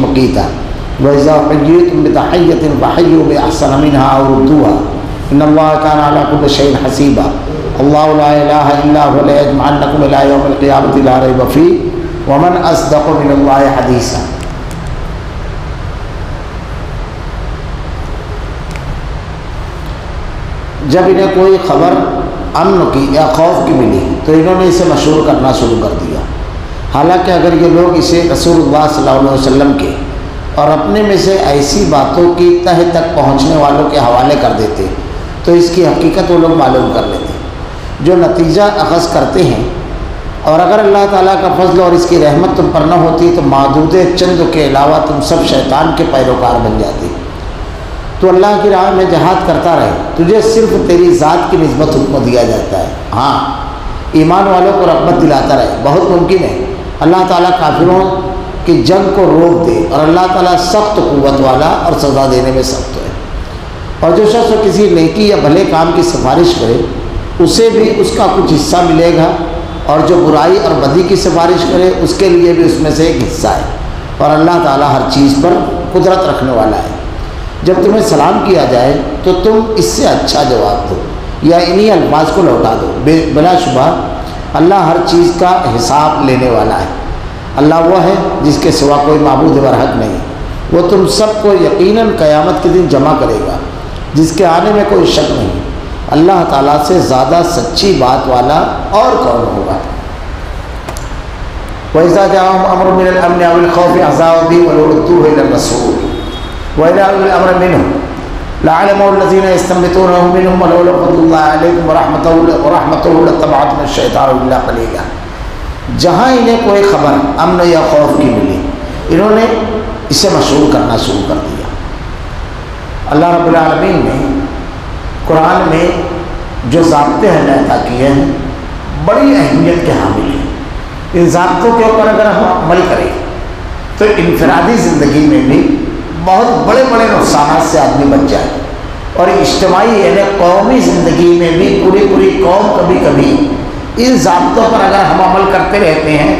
मुक़ीता व इज़ा हुय्यितुम बितहय्यतिन फहय्यू बिअहसन मिनहा अव रुद्दूहा इन्नल्लाह कान अला कुल्लि शैइन हसीबा अल्लाहु ला इलाहा इल्ला हुवा लयजमअन्नकुम इला यौमिल क़ियामति ला वमन असदक़ हदीसा जब इन्हें कोई ख़बर अमन की या खौफ की मिली तो इन्होंने इसे मशहूर करना शुरू कर दिया। हालाँकि अगर ये लोग इसे रसूलुल्लाह सल्लल्लाहु वसल्लम के और अपने में से ऐसी बातों की तह तक पहुँचने वालों के हवाले कर देते तो इसकी हकीकत वो लोग मालूम कर लेते। जो नतीजा अखज़ करते हैं, और अगर अल्लाह ताला का फजल और इसकी रहमत तुम पर न होती तो मादूद चंद के अलावा तुम सब शैतान के पैरोकार बन जाते। तो अल्लाह की राह में जहाद करता रहे। तुझे सिर्फ़ तेरी ज़ात की नस्बत हुक्म दिया जाता है। हाँ ईमान वालों को रगबत दिलाता रहे। बहुत मुमकिन है। अल्लाह ताला काफिरों की जंग को रोक दे और अल्लाह ताला सख्त क़ुवत वाला और सज़ा देने में सख्त है। और जो शख्स किसी नेकी या भले काम की सिफारिश करे, उसे भी उसका कुछ हिस्सा मिलेगा और जो बुराई और बदी की सिफारिश करे, उसके लिए भी उसमें से एक हिस्सा है। और अल्लाह ताला हर चीज़ पर कुदरत रखने वाला है। जब तुम्हें सलाम किया जाए तो तुम इससे अच्छा जवाब दो, या इन्हीं अल्फाज को लौटा दो। बिलाशुबा अल्लाह हर चीज़ का हिसाब लेने वाला है। अल्लाह वह है जिसके सिवा कोई मबूद बरहक नहीं। वो तुम सबको यकीनन क़यामत के दिन जमा करेगा, जिसके आने में कोई शक नहीं। अल्लाह ताला से ज़्यादा सच्ची बात वाला और कौन होगा? वैसा जाम अमर मिन अमन खौफ अजाबी वलुद्दू रसूल लतबअतुम शैतान इल्ला कलीला जहाँ इन्हें कोई खबर अमन या खौफ की मिली इन्होंने इसे मशहूर करना शुरू कर दिया अल्लाह रब्बुल आलमीन ने कुरान में जो जबते हैं अता किए हैं बड़ी अहमियत के हामिल हैं इन जबतों के ऊपर अगर हम अमल करें तो इनफरादी ज़िंदगी में भी बहुत बड़े बड़े नुकसान से आदमी बच जाए। और इज्तमाही यानी कौमी ज़िंदगी में भी पूरी पूरी कौम कभी कभी इन जबतों पर अगर हम अमल करते रहते हैं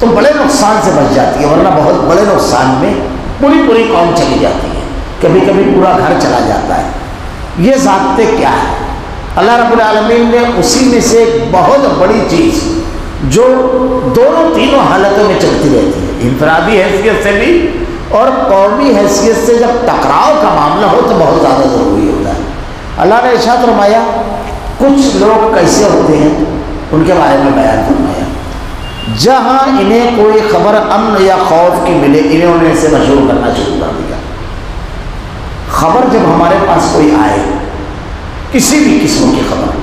तो बड़े नुकसान से बच जाती है, वरना बहुत बड़े नुकसान में पूरी पूरी कौम चली जाती है। कभी कभी पूरा घर चला जाता है। ये जबते क्या है? अल्लाह रब्बुल आलमीन ने उसी में से एक बहुत बड़ी चीज़ जो दोनों तीनों हालतों में चलती रहती है। इनफरादी हैसियत से भी और कौमी हैसियत से जब टकराव का मामला हो तो बहुत ज़्यादा ज़रूरी होता है। अल्लाह ने इर्शाद फरमाया, कुछ लोग कैसे होते हैं? उनके बारे में बयान फरमाया। जहाँ इन्हें कोई खबर अमन या खौफ की मिले इन्होंने इसे मशहूर करना शुरू कर दिया। खबर जब हमारे पास कोई आए, किसी भी किस्म की खबर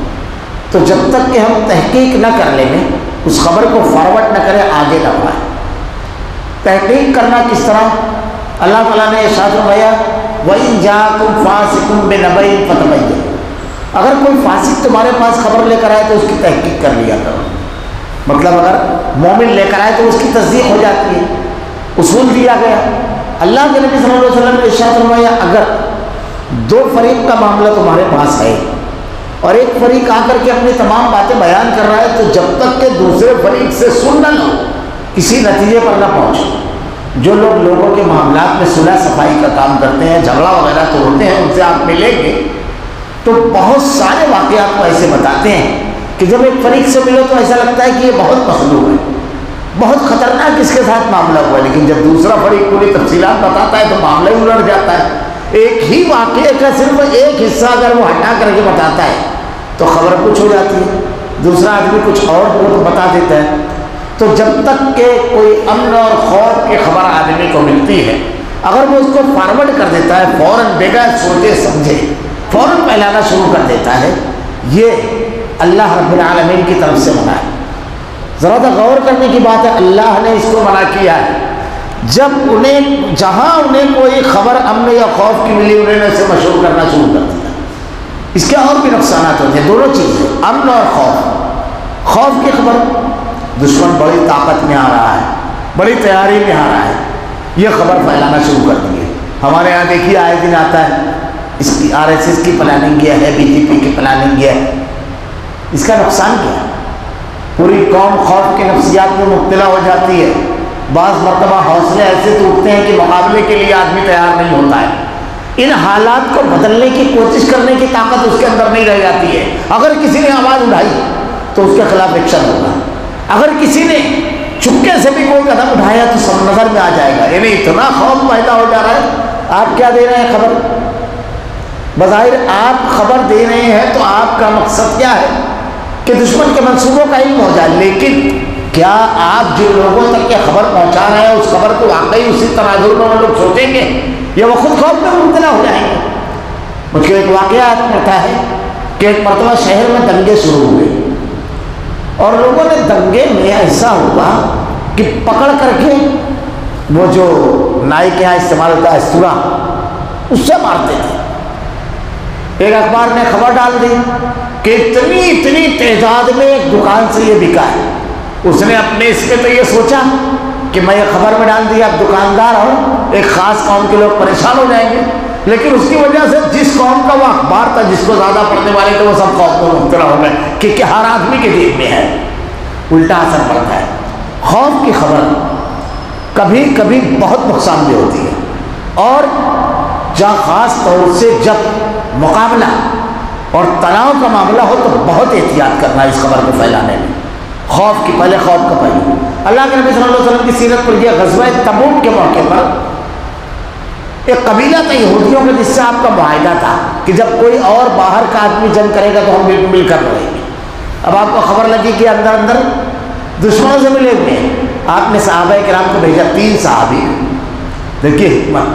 तो जब तक कि हम तहकीक न कर लें, उस खबर को फॉरवर्ड न करें, आगे न बढ़ाएँ। तहकीक करना किस तरह? अल्लाह ताला ने इरशाद फरमाया वही जा तुम फासिकुम बेनबई फतबैन अगर कोई फासिक तुम्हारे पास खबर लेकर आए तो उसकी तहकीक कर लिया करो। मतलब अगर मोमिन लेकर आए तो उसकी तस्दीक हो जाती है। उसूल दिया गया। अल्लाह के नबी सल्लल्लाहु अलैहि वसल्लम ने इरशाद फरमाया, अगर दो फरीक का मामला तुम्हारे पास है और एक फरीक आकर के अपनी तमाम बातें बयान कर रहा है तो जब तक के दूसरे फरीक से सुन न लो किसी नतीजे पर न पहुँचो। जो लोग लोगों के मामला में सुलह सफ़ाई का काम करते हैं, झगड़ा वगैरह तो होते हैं, उनसे आप मिलेंगे। तो बहुत सारे वाक़ात को ऐसे बताते हैं कि जब एक फरीक से मिलो तो ऐसा लगता है कि ये बहुत मसलूब है। बहुत ख़तरनाक इसके साथ मामला हुआ, लेकिन जब दूसरा फरीक पूरी तफसीलात बताता है तो मामला ही उलट जाता है। एक ही वाक्य का सिर्फ़ एक हिस्सा अगर वो हटा करके बताता है तो खबर कुछ हो जाती है। दूसरा आदमी कुछ और बता देता है। तो जब तक के कोई अमन और खौफ की खबर आदमी को मिलती है, अगर वो उसको फॉरवर्ड कर देता है, फ़ौरन बगैर सोचे समझे, फ़ौरन फैलाना शुरू कर देता है, ये अल्लाह रब्बुल आलमीन की तरफ़ से मना है। ज़रा गौर करने की बात है, अल्लाह ने इसको मना किया है। जब उन्हें, जहाँ उन्हें कोई खबर अमन या खौफ की मिली उन्होंने उसे मशहूर करना शुरू कर दिया। इसके और भी नुकसान होते हैं, दोनों चीज़ें, अमन और खौफ खौफ की खबर दुश्मन बड़ी ताकत में आ रहा है, बड़ी तैयारी में आ रहा है। यह खबर फैलाना शुरू कर दी है हमारे यहाँ देखिए, आए दिन आता है। इसकी आरएसएस की प्लानिंग किया है बीजेपी की प्लानिंग किया है। इसका नुकसान क्या है? पूरी कौम खौफ के नफ्सियात में मुबतला हो जाती है। बाज़ मरतबा हौसले ऐसे टूटते हैं कि मुकाबले के लिए आदमी तैयार नहीं होता है। इन हालात को बदलने की कोशिश करने की ताकत उसके अंदर नहीं रह जाती है। अगर किसी ने आवाज़ उठाई तो उसके खिलाफ एक्शन होगा। अगर किसी ने चुपके से भी कोई कदम उठाया तो सब नज़र में आ जाएगा। यानी इतना खौफ पैदा हो जा रहा है। आप क्या दे रहे हैं खबर? बज़ाहिर, आप खबर दे रहे हैं तो आपका मकसद क्या है? कि दुश्मन के मंसूबों का इल्म हो जाए। लेकिन क्या आप जिन लोगों तक यह खबर पहुँचा रहे हैं, उस खबर को वाकई उसी तनाजुर में लोग सोचेंगे? या वो खुद खौफ में मुबतला हो जाएँगे? मुझे एक वाक़ पड़ता है कि एक मरतबा शहर में दंगे शुरू हुए और लोगों ने दंगे में ऐसा हुआ कि पकड़ करके वो जो नाई के यहाँ इस्तेमाल होता है, सुरा, उससे मारते थे। एक अखबार ने खबर डाल दी कि इतनी इतनी तादाद में एक दुकान से ये बिका है। उसने अपने इसमें तो ये सोचा कि मैं ये खबर में डाल दिया, अब दुकानदार हो एक ख़ास कौम के लोग परेशान हो जाएँगे। लेकिन उसकी वजह से जिस कौम का वो अखबार था, जिसको ज़्यादा पढ़ने वाले थे, वो सब कौम को मुबतला हो गए क्योंकि हर आदमी के जेब में है। उल्टा असर पड़ता है। खौफ की खबर कभी कभी बहुत नुकसान भी होती है। और जहाँ ख़ास तौर से जब मुकाबला और तनाव का मामला हो तो बहुत एहतियात करना है इस खबर को फैलाने में। खौफ की, पहले खौफ का पहले। अल्लाह के नबी सल्लल्लाहु अलैहि वसल्लम की सीरत पर यह गजवा तबूक के मौके पर एक कबीला था यहूदियों का जिससे आपका माहा था कि जब कोई और बाहर का आदमी जंग करेगा तो हम बिल्कुल मिलकर रहेंगे अब आपको खबर लगी कि अंदर अंदर दुश्मनों से मिले हुए आपने साहब कराम को भेजा तीन साहबी। देखिए हिकमत।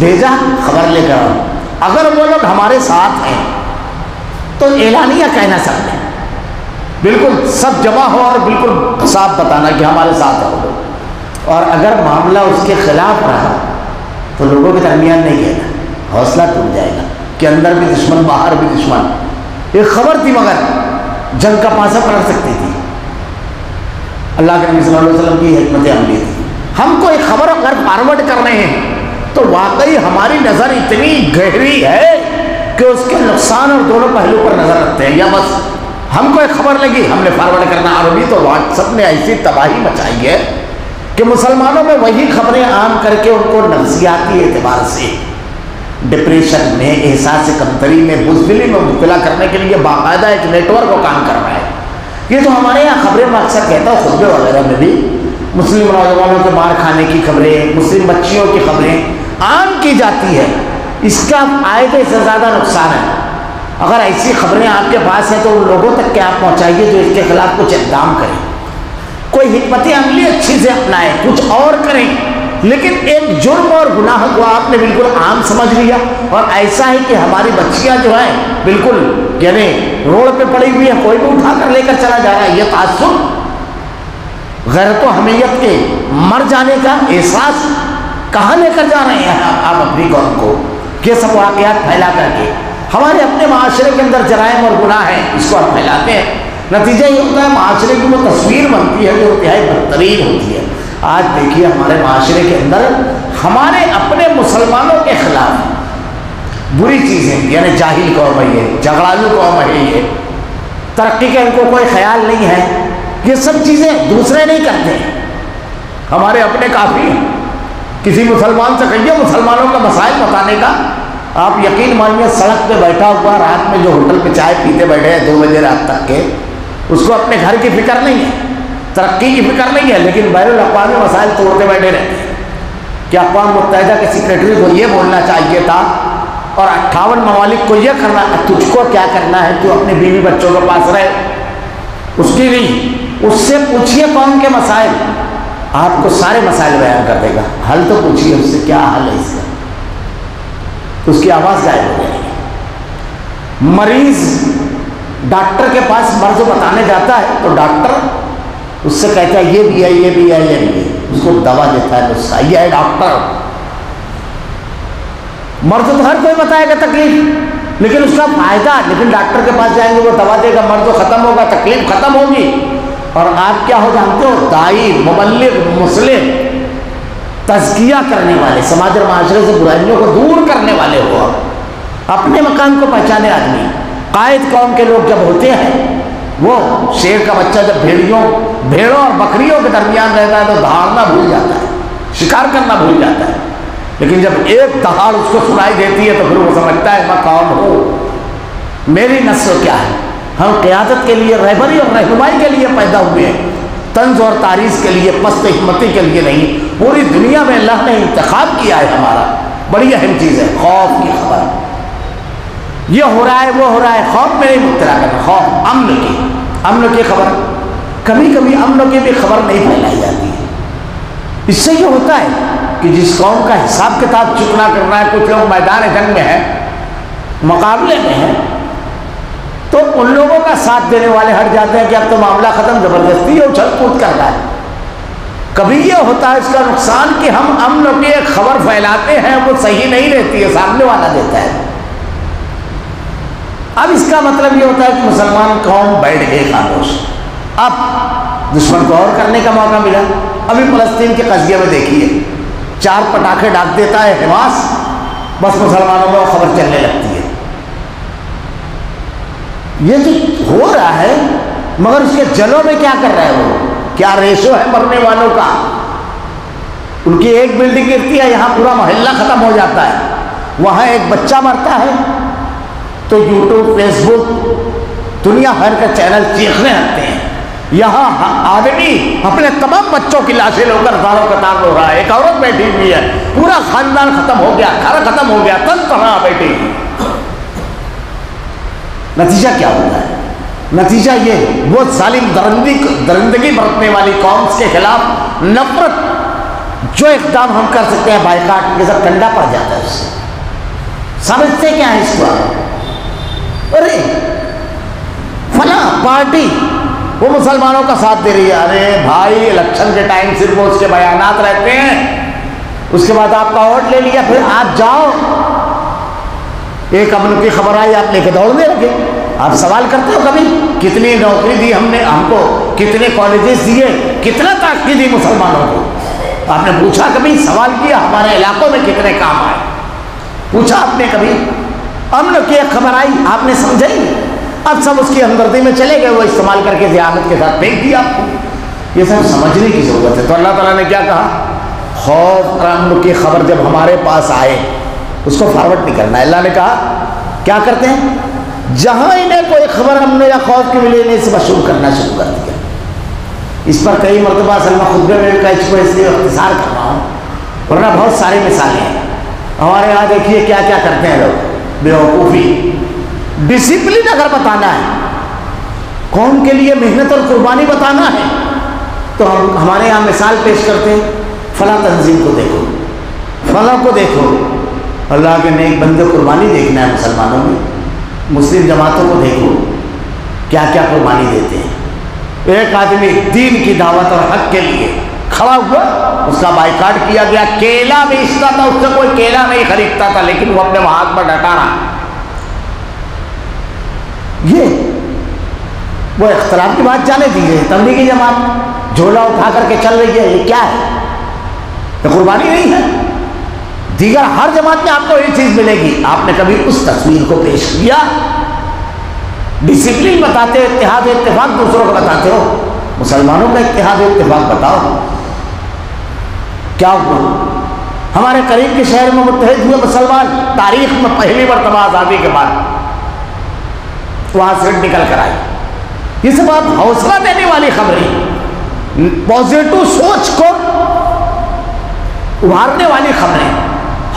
भेजा, खबर लेकर आओ। अगर वो लोग हमारे साथ हैं तो एलानिया कहना सकते हैं। बिल्कुल सब जमा हो और बिल्कुल साफ़ बताना कि हमारे साथ हो। और अगर मामला उसके खिलाफ रहा तो लोगों के दरमियान नहीं कहना हौसला टूट जाएगा कि अंदर भी दुश्मन, बाहर भी दुश्मन। एक खबर थी मगर, जंग का पासा पलट सकती थी। अल्लाह के नबी सल्लल्लाहु अलैहि वसल्लम की हमत अमली थी। हमको एक खबर अगर फॉरवर्ड कर रहे हैं तो वाकई हमारी नज़र इतनी गहरी है कि उसके नुकसान और दोनों पहलू पर नज़र रखते हैं। या बस हमको एक खबर लगी, हमने फॉरवर्ड करना। आरोपी तो व्हाट्सअप ने ऐसी तबाही मचाई है। कि मुसलमानों में वही खबरें आम करके उनको नफसियाती एतबार से डिप्रेशन में, एहसास कमतरी में, बुजदिली में मुबतला करने के लिए बाकायदा एक नेटवर्क को काम कर रहा है। ये तो हमारे यहाँ खबरें में अक्सर कहता है खुतबे वगैरह में भी। मुस्लिम नौजवानों के मार खाने की खबरें, मुस्लिम बच्चियों की खबरें आम की जाती है। इसका फ़ायदे से ज़्यादा नुकसान है। अगर ऐसी खबरें आपके पास हैं तो उन लोगों तक क्या आप पहुँचाइए जो इसके खिलाफ कुछ इकदाम करें। कोई हिकमत अमली अच्छी से अपनाए, कुछ और करें। लेकिन एक जुर्म और गुनाह को आपने बिल्कुल आम समझ लिया और ऐसा है कि हमारी बच्चियाँ जो है, बिल्कुल, यानी रोड पे पड़ी हुई है, कोई भी उठा कर लेकर चला जा रहा है, ये तासुब। गैरत हमीयत के मर जाने का एहसास कहाँ लेकर जा रहे हैं आप अपनी कौम को? ये सब वाकयात फैला करके। हमारे अपने माशरे के अंदर जराइम और गुनाह है, इसको हम फैलाते हैं। नतीजा ये होता है, माशरे की वो तस्वीर बनती है, जो इंतहाई बदतरीन होती है। आज देखिए हमारे माशरे के अंदर, हमारे अपने मुसलमानों के खिलाफ बुरी चीज़ें, यानी जाहिल कौम है ये झगड़ालू कौम है ये, तरक्की का इनको कोई ख्याल नहीं है। ये सब चीज़ें दूसरे नहीं करते। हमारे अपने काफ़ी किसी मुसलमान से कहिए, मुसलमानों का मसाइल बताने का, आप यकीन मानिए, सड़क पे बैठा हुआ रात में जो होटल पे चाय पीते बैठे हैं, दो बजे रात तक के उसको अपने घर की फ़िक्र नहीं है, तरक्की की फ़िक्र नहीं है, लेकिन बैर अवी मसाइल तोड़ते बैठे रहते हैं। कि अकवा मुतहदा के सेक्रेटरी को ये बोलना चाहिए था, और अट्ठावन ममालिक को यह करना, तुझको क्या करना है, तू अपने बीवी बच्चों के पास रहे। उसकी नहीं उससे पूछिए कौन के मसाइल। आपको सारे मसाइल बयान कर देगा। हल तो पूछिए उससे क्या हल है इसका। तो उसकी आवाज़ गायब हो जाएगी। मरीज़ डॉक्टर के पास मर्ज बताने जाता है तो डॉक्टर उससे कहता है, ये भी है, ये भी है, ये भी है। उसको दवा देता है नुस्खा ये है, डॉक्टर। मर्द तो हर कोई बताएगा तकलीफ़, लेकिन उसका फ़ायदा, लेकिन डॉक्टर के पास जाएँगे, वो दवा देगा मर्द तो खत्म होगा, तकलीफ़ खत्म होगी। और आप क्या हो जानते हो, दाई, मुबल्लिग, मुस्लिम, तजकिया करने वाले, समाज और माशरे से बुराइयों को दूर करने वाले हो अपने मकान को पहचाने आदमी। कायद कौम के लोग जब होते हैं, वो शेर का बच्चा जब भेड़ियों, भेड़ों और बकरियों के दरमियान रहता है तो दहाड़ना भूल जाता है, शिकार करना भूल जाता है। लेकिन जब एक दहाड़ उसको सुनाई देती है तो फिर वो समझता है, मैं कौन हूँ? मेरी नस्ल क्या है? हम क्यादत के लिए, रहबरी और रहनुमाई के लिए पैदा हुए हैं। तंज और तारीस के लिए, पस्त हिम्मती के लिए नहीं। पूरी दुनिया में अल्लाह ने इंतखब किया है हमारा। बड़ी अहम चीज़ है, खौफ की खबर। ये हो रहा है, वो हो रहा है। खौफ में नहीं मुबतला करना खौफ, अमन की। अमन की खबर। कभी कभी अमन की भी खबर नहीं फैलाई जाती है। इससे ये होता है कि जिस कौम का हिसाब किताब चुकना करना है, कुछ लोग मैदान जंग में है, मुकाबले में है तो उन लोगों का साथ देने वाले हट जाते हैं कि अब तो मामला ख़त्म, ज़बरदस्ती है उछल कूद कर रहा है। कभी ये होता है, इसका नुकसान कि हम अमन की खबर फैलाते हैं, वो सही नहीं रहती है, सामने वाला देता है। अब इसका मतलब ये होता है कि मुसलमान कौम बैठ गए खामोश। अब दुश्मन को और करने का मौका मिला। अभी फलस्तीन के कस्बे में देखिए, चार पटाखे डाक देता है हिमास, बस मुसलमानों में खबर चलने लगती है। ये जो हो रहा है, मगर उसके जलों में क्या कर रहे हैं वो? क्या रेशो है मरने वालों का? उनकी एक बिल्डिंग गिरती है, यहाँ पूरा मोहल्ला ख़त्म हो जाता है। वहाँ एक बच्चा मरता है। तो यूट्यूब फेसबुक दुनिया भर के चैनल चीखने लगते हैं। यहाँ आदमी अपने तमाम बच्चों की लाशें लेकर दारों कतार रो रहा है। एक औरत बैठी हुई है। पूरा खानदान खत्म हो गया, घर खत्म हो गया तन तरह बैठी नतीजा क्या होता है? नतीजा ये वो सालिम दरंदी दरिंदगी बरतने वाली कौम के खिलाफ नफरत जो इकदाम हम कर सकते हैं, बाइकाट के सब ठंडा पड़ जाता है उससे। समझते क्या है इसको अरे, फला पार्टी, वो मुसलमानों का साथ दे रही है। अरे भाई, इलेक्शन के टाइम सिर्फ़ वो उसके बयानात रहते हैं। उसके बाद आपका वोट ले लिया, फिर आप जाओ। एक अमन की खबर आई, आप लेके दौड़ने लगे। आप सवाल करते हो कभी, कितनी नौकरी दी हमने, हमको कितने कॉलेजेस दिए, कितना ताकती दी मुसलमानों को? आपने पूछा कभी, सवाल किया, हमारे इलाकों में कितने काम आए? पूछा आपने कभी? अमन की एक खबर आई, आपने समझाई? अब सब उसकी हमदर्दी में चले गए, वो इस्तेमाल करके जियामत के साथ फेंक दिया आपको। ये सब समझने की ज़रूरत है। तो अल्लाह ताला ने क्या कहा? खौफ अमन की खबर जब हमारे पास आए, उसको फॉरवर्ड नहीं करना अल्लाह ने कहा, क्या करते हैं? जहाँ इन्हें कोई खबर हमने या खौफ की मिली इन्हें इसे मशहूर करना शुरू कर दिया। इस पर कई मरतबा सलमा खुद में का इसको इसलिए कर रहा हूँ। वरना बहुत सारी मिसालें हैं। हमारे यहाँ देखिए क्या क्या करते हैं लोग। बेवकूफ़ी। डिसिप्लिन अगर बताना है, कौम के लिए मेहनत और कुर्बानी बताना है तो हम हमारे यहाँ मिसाल पेश करते हैं, फला तंजीम को देखो, फला को देखो। अल्लाह के नेक बंदे कुर्बानी देखना है मुसलमानों में, मुस्लिम जमातों को देखो क्या क्या कुर्बानी देते हैं। एक आदमी दीन की दावत और हक के लिए खड़ा हुआ, उसका बाइकाट किया गया। केला बेचता था, उससे कोई केला नहीं खरीदता था, लेकिन वो अपने हाथ पर डटा रहा। ये, वो इख्तलाफ की बात जाने दीजिए तबलीगी जमात, झोला उठा करके चल रही है, ये क्या है? तो कुर्बानी नहीं है। दीगर हर जमात में आपको एक चीज़ मिलेगी। आपने कभी उस तस्वीर को पेश किया? डिसिप्लिन बताते हो इतिहाद इतफाक दूसरों को बताते हो। मुसलमानों का इतिहाद इतफाक बताओ। क्या हुआ? हमारे करीब के शहर में मुतहद हुए मुसलमान तारीख में पहली मरतबा आज़ादी के बाद वहाँ से निकल कर आए। सब आप हौसला देने वाली खबरें पॉजिटिव सोच को उभारने वाली खबरें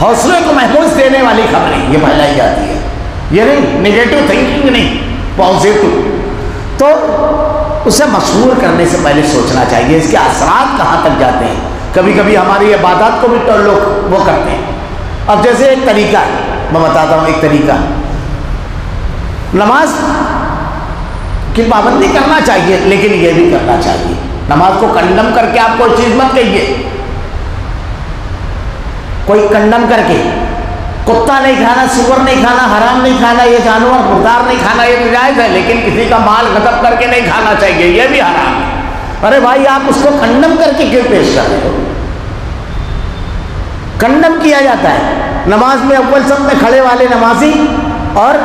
हौसले को महफूज देने वाली खबरें ये फैलाई जाती है। ये नहीं निगेटिव थिंकिंग नहीं पॉजिटिव तो उसे मशहूर करने से पहले सोचना चाहिए, इसके असरात कहाँ तक जाते हैं? कभी कभी हमारी इबादत को भी तो लोग वो करते हैं। अब जैसे एक तरीका है, मैं बताता हूँ एक तरीका। नमाज़ की पाबंदी करना चाहिए, लेकिन ये भी करना चाहिए। नमाज़ को कंडम करके आप कोई चीज़ मत कहिए। कोई कंडम करके। कुत्ता नहीं खाना, सुअर नहीं खाना, हराम नहीं खाना, ये जानवर मुर्दार नहीं खाना, ये तो जायज़ है, लेकिन किसी का माल गदब करके नहीं खाना चाहिए, ये भी हराम है। अरे भाई, आप उसको खंडन करके क्यों पेश कर रहे हो खंडन किया जाता है। नमाज़ में अव्वल सब में खड़े वाले नमाजी और